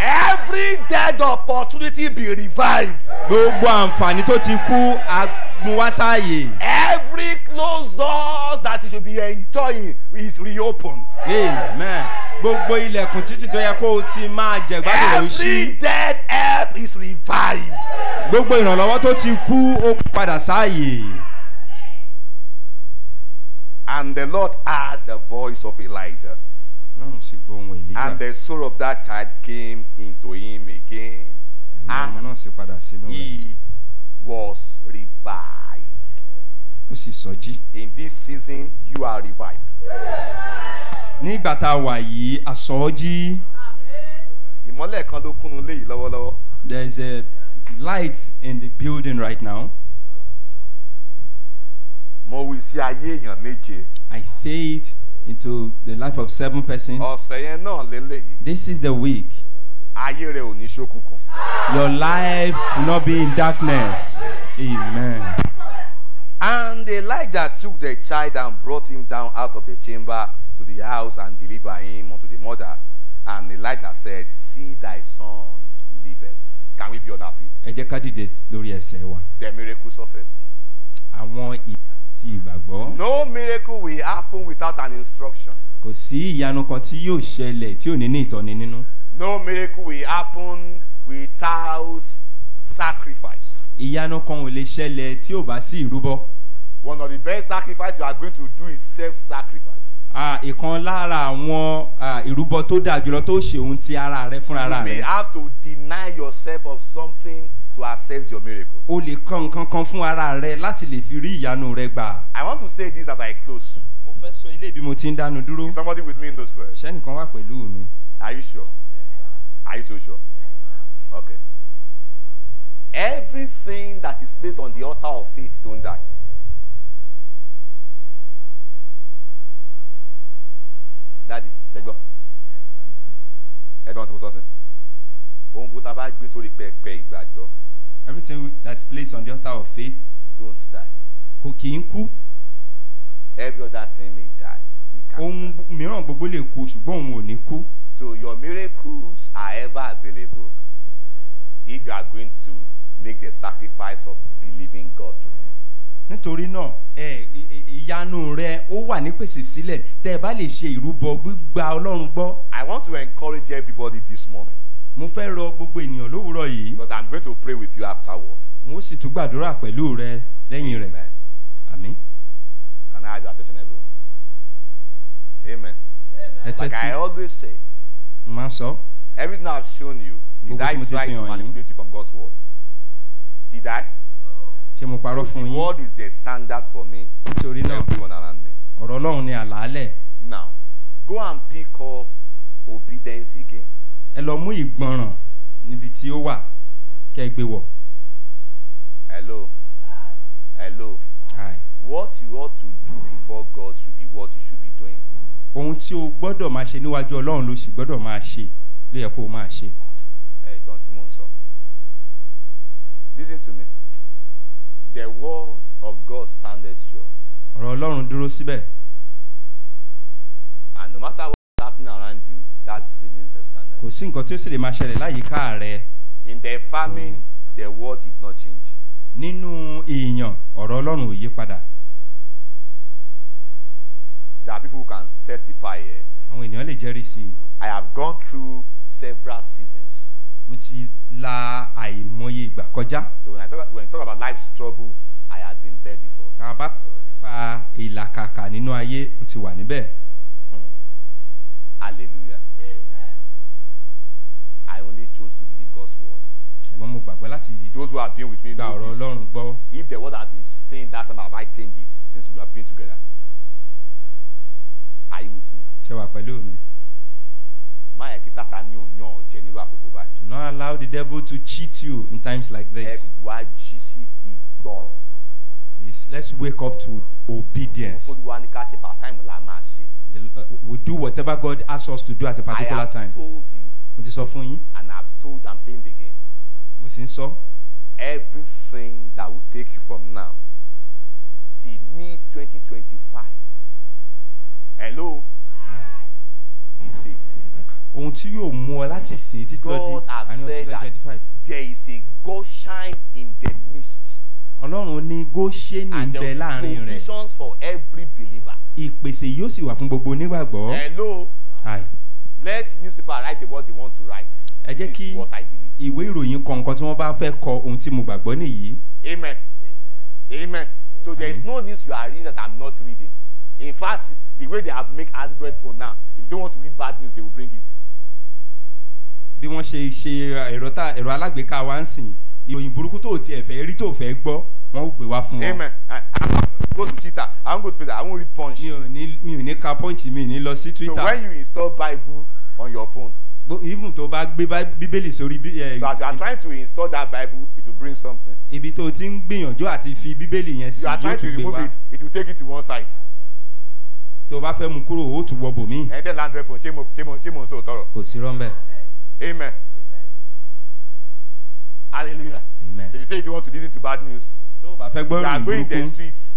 Every dead opportunity be revived. gbogbo àǹfààní tó ti kú á mú wá sáàyè Every closed doors that you should be enjoying is reopened. amen gbogbo ilẹ̀kùn títì tó yẹ kó o ti máa jẹ̀gbádùn rẹ̀ ó ṣí Every dead help is revived. gbogbo ìrànlọ́wọ́ tó ti kú ó padà sáàyè And the Lord heard the voice of Elijah. Ọlọ́run sì gbọ́ ohun èlíjà And the soul of that child came into him again. ẹ̀mí ọmọ náà sì padà sínú rẹ̀ He was revived. ó sì sọjí. In this season, you are revived. nígbà tá a wà yìí àsọjí Ìmọ́lẹ̀ kan ló kúnnu léyìí lọ́wọ́lọ́wọ́. there is a light in the building right now Mo wí sí ayé èèyàn méje. i say it into the life of seven persons Ọ̀sẹ̀ yẹn náà lélẹ́yìí. this is the week Ayé rẹ̀ ò ní ṣókùnkùn. your life will not be in darkness amen. And Elijah took the child and brought him down out of the chamber to the house and delivered him unto the mother. And Elijah said, See thy son liveth. Can we be on our feet? The miracles of it. àwọn ìyá ti ìgbàgbọ́ No miracle will happen without an instruction. kò sí ìyanu kan tí yóò ṣẹlẹ̀ tí ò ní ní ìtọ́ni nínú No miracle will happen without sacrifice. ìyanu kan ò lè ṣẹlẹ̀ tí ò bá sí ìrúbọ One of the best sacrifices you are going to do is self-sacrifice. Ìkan lára àwọn ìrúbọ tó dáa jùlọ tó ṣe ohun ti ara rẹ fúnra You may rẹ have to deny yourself of something to access your miracle. o lè kọ nǹkan kan fún ara rẹ láti lè fi rí ìyanu rẹ gbà. I want to say this as I close. mo fẹ́ sọ ilé bí mo ti ń dánu dúró Is somebody with me in those words? ṣẹ́nìkan wà pẹ̀lú mi Are you sure? Are you so sure? Okay. Everything that is placed on the altar of faith don't die. Daddy, ṣẹgbọ́. Ẹ̀dùn tí mo sọ sí. Ohun bó ta bá gbé sórí pẹpẹ ìgbàgbọ́ everything that's placed on the altar of faith don't die. kò kì í kú Every other thing may die. Ohun mìíràn gbogbo lè kú ṣùgbọ́n òun ò ní kú So your miracles are ever available if you are going to make the sacrifice of believing God to Him. Nítorí náà ìyanu rẹ ó wà nípèsè sílẹ̀ tẹ́ ẹ bá lè ṣe ìrúbọ gbígba ọlọ́run gbọ́ I want to encourage everybody this morning mo fẹ́ rọ gbogbo ènìyàn lówùúrọ̀ yìí because I'm going to pray with you afterward. n ó sì tún gbàdúrà pẹ̀lú rẹ lẹ́yìn rẹ̀ Amen. àmì Can I have your attention, everyone? Amen. ẹ Like I always say, mo máa sọ everything I've shown you, did I try to manipulate you from God's word? Did I? Ṣé mo parọ́ fún the yín word is the standard for me, nítorí náà everyone around me. ọ̀rọ̀ ọlọ́run ni àlàálẹ̀ Now, go and pick up obedience again. ẹ lọ mú ìgbọràn níbi tí ó wà kẹ́ ẹ gbé wọ̀ Hello. Hello. Aye. What you ought to do before God should be what you should be doing. ohun tí o gbọ́dọ̀ máa ṣe níwájú ọlọ́run ló sì gbọ́dọ̀ máa ṣe ló yẹ kó o máa ṣe Hey, don't tí mò ń sọ. Listen to me. The word of God standeth sure. ọ̀rọ̀ ọlọ́run dúró síbẹ̀ And no matter what is happening around you, that remains the standard. kò sí nǹkan tí ó sì lè máa ṣẹlẹ̀ láyìíká rẹ In the famine, the word did not change. nínú èèyàn ọ̀rọ̀ ọlọ́run ò yí padà There are people who can testify here. àwọn ènìyàn lè jẹ́rìí sí i I have gone through several seasons. Mo ti la àìmọye ìgbà kọjá So when I talk, when I talk about life struggle, I had been there before. tá a bá pa ìlàkàkà nínú ayé ó ti wà níbẹ̀ Hallelujah. I only chose to believe God's word. ṣùgbọ́n mo gbàgbọ́ láti Those who have been with me gba know ọ̀rọ̀ this. ọlọ́run gbọ́ If the word had been saying that time, have I changed it since we have been together? Are you with me? ṣe wà pẹ̀lú mi Má yẹ kí Sátánì ò yan ọ̀jẹ̀ nílò àkókò báyìí. do not allow the devil to cheat you in times like Ẹ this wá jí sí ìgbọràn. please let's wake up to obedience Olúwa ní ká ṣe part time la máa ṣe. The- uh, we do whatever God asks us to do at a particular I have time told you mo ti sọ fún yín and I have told I'm saying it again. mo sì ń sọ Everything that will take you from now till mid 2025. Hello? Is faith. Ohun tí yóò mú ọ láti sìn títí lọ di ọdún that twenty five there is a God shine in the midst. ọlọ́run ní góṣẹ́nì ń And bẹ láàárín rẹ̀ provisions for every believer. ìpèsè yóò sì wà fún gbogbo onígbàgbọ́ Hello? Hi. Let newspaper write the word they want to write. ẹ jẹ́ kí I ìwé ìròyìn kọ nǹkan tí wọ́n bá fẹ́ kọ ohun tí mo gbàgbọ́ nìyí Amen. Amen. So there is no news you are reading that I'm not reading. In fact, the way they have make Android phone now, if you don't want to read bad news, they will bring it. Bí wọ́n ṣe ṣe ẹ̀rọ tá ẹ̀rọ alágbèéká wa ń sìn ìròyìn burúkú tó tiẹ̀ fẹ́ rí tó fẹ́ gbọ́ wọ́n ó gbé wá fún wọn Amen. Go to Twitter. I won't go to Facebook. I won't read Punch. mi ò ní mi ò ní ka pọ́ǹchì mi ní lọ sí So twitter when you install Bible on your phone, even tó bá gbé bíbélì sórí ẹ, so as you are trying to install that Bible, it will bring something. ibi tó ti ń gbìyànjú àti fi bíbélì yẹn sí You are yóò trying to tún gbé remove wá it, it will take it to one side. tó bá fẹ́ mu kúrò ó tún wọ bòmí tell Android phone, ṣé mo ṣé mo ṣé mo ń sọ òtọ́rọ̀? kò sí rọ́ńbẹ́ Amen. Hallelujah. amen. So you say you don't want to listen to bad news. You are going the burúkú streets.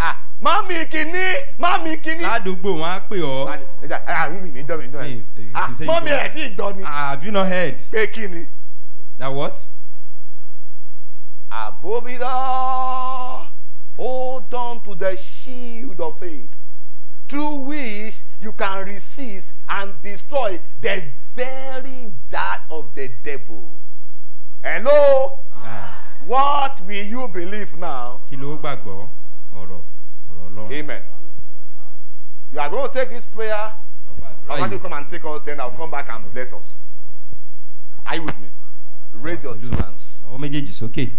Ah, mami kìíní, mami kìíní. ládùúgbò wọn á pè ọ́ Ah, mi ní jọ́ mi ní jọ́ Hey, mi. hey, Ah, you you don't- ẹ̀ tí ì gbọ́ ni. Ah, have you not heard Pé kí ni? that what Abobida, hold on to the shield of faith, through which you can resist and destroy the very dart of the devil. Hello? Ah, What will you believe now? kí ló gbàgbọ́ ọ̀rọ̀ ọ̀rọ̀ ọlọ́run. Amen. You are going to take this prayer. I want you to come and take us, then I'll come back and bless us. Are you with me? Raise your two hands. ọwọ́ méjèèjì sókè.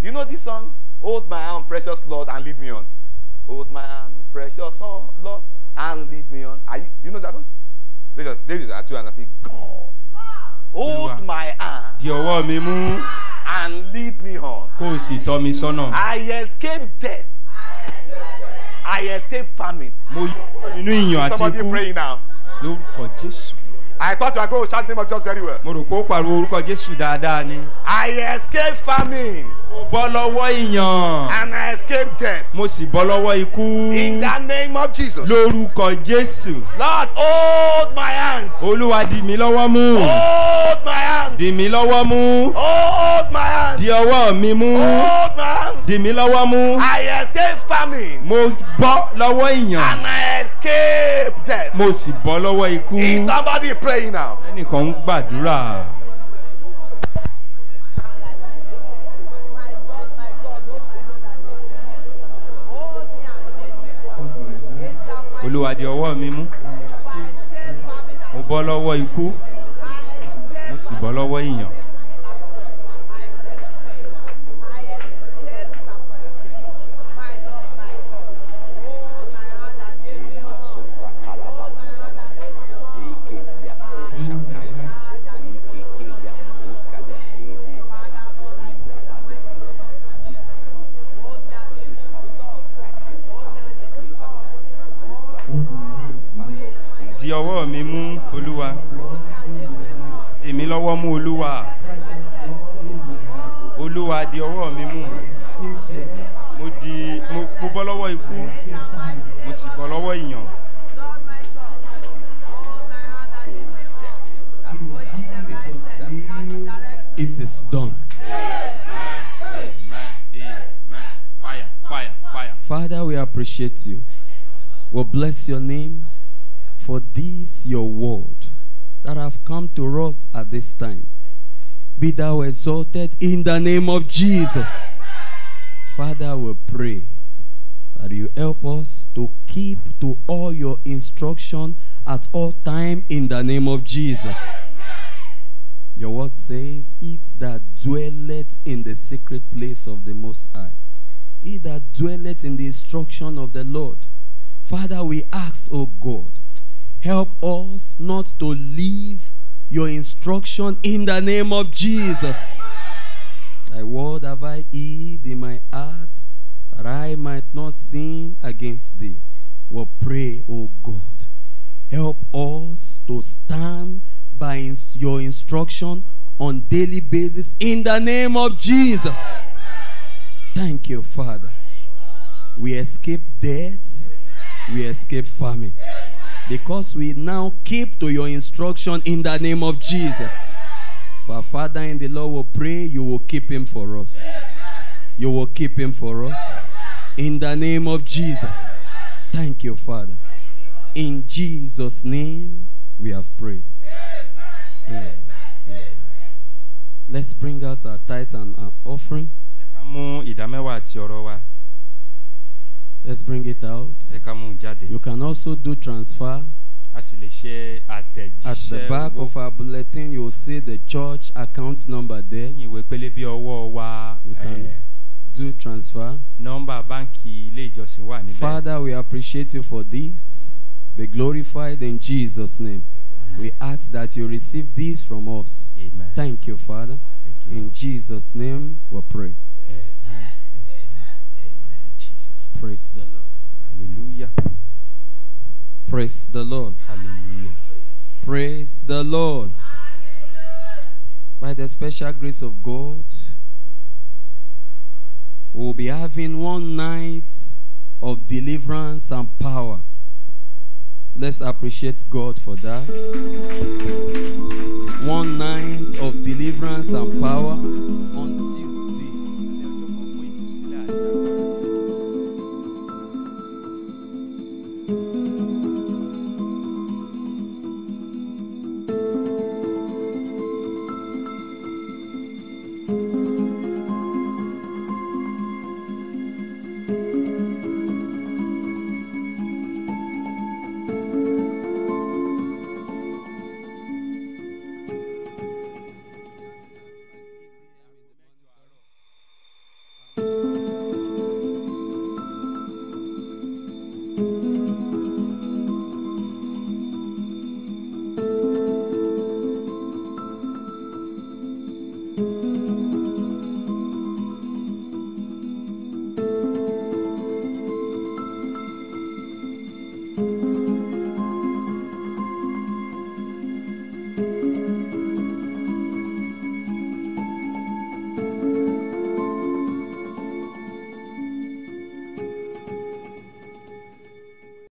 Do you know this song? Hold my hand, precious Lord, and lead me on. Hold my hand, precious Lord, and lead me on. Are you, do you know that one? Raise your two hands and say, God, hold my hand di ọwọ́ mi mú and lead me on. kó o sì tọ́ mi sọ́nà. I escaped death. I escaped famine. mo yọ nínú ìyàn àti Somebody praying now. lórúkọ jésù. I thought you were going to shout the name of Jesus very well. mo rò pé ó pariwo orúkọ jésù dáadáa ni. I escaped famine mo bọ́ lọ́wọ́ ìyàn and I escaped death. mo sì bọ́ lọ́wọ́ ikú In the name of Jesus. lórúkọ jésù. Lord, hold my hands. olúwa di mi lọ́wọ́ mú Hold my hands. di mi lọ́wọ́ mú Hold my hands. di ọwọ́ mi mú Hold hands. di mi lọ́wọ́ mú I escaped famine mo bọ́ lọ́wọ́ ìyàn and I escaped death. mo sì bọ́ lọ́wọ́ ikú. Is somebody praying now? ẹnìkan ń gbàdúrà. olúwa di ọwọ́ mi mú mo bọ́ lọ́wọ́ ikú mo sì bọ́ lọ́wọ́ ìyàn. di ọwọ́ mi mú olúwa. Mí lọ́wọ́ mú olúwa. Olúwa di ọwọ́ mi mú. Mo di mo mo bọ́ lọ́wọ́ ikú mo sì bọ́ lọ́wọ́ ìyàn. It is done. amen. Amen. Fire fire fire. Father, we appreciate you. We bless your name for this your word that have come to us at this time. Be thou exalted in the name of Jesus. Father, we pray that you help us to keep to all your instruction at all time in the name of Jesus. Your word says, It that dwelleth in the secret place of the Most High he that dwelleth in the instruction of the Lord. Father, we ask, O God, help us not to leave your instruction in the name of Jesus. Thy word have I hid in my heart that I might not sin against thee. We pray, O God, help us to stand by ins- your instruction on daily basis in the name of Jesus. Thank you, Father. We escape death, we escape famine. Because we now keep to your instruction in the name of Jesus. For Father in the Lord will pray, you will keep him for us. You will keep him for us. In the name of Jesus. Thank you, Father. In Jesus' name we have prayed. Amen. Let's bring out our tithe and our offering. ẹ ká mú ìdámẹ́wàá àti ọ̀rọ̀ wa Let's bring it out. ẹ ká mú un jáde You can also do transfer. a sì lè ṣe At the back of our bulletin, you will see the church account number there. lẹ́yìn ìwé pélébé ọwọ́ wa You can eh, do transfer. nọ́mbà báǹkì ilé ìjọsìn wà níbẹ̀. Father, we appreciate you for this. Be glorified in Jesus' name. We ask that you receive this from us. Amen. Thank you, Father. Thank you. In Jesus' name we pray. Amen. Praise the Lord. Hallelujah. Praise the Lord. Hallelujah. Praise the Lord. By the special grace of God, we'll be having one night of deliverance and power. Let's appreciate God for that. One night of deliverance and power on Tuesday.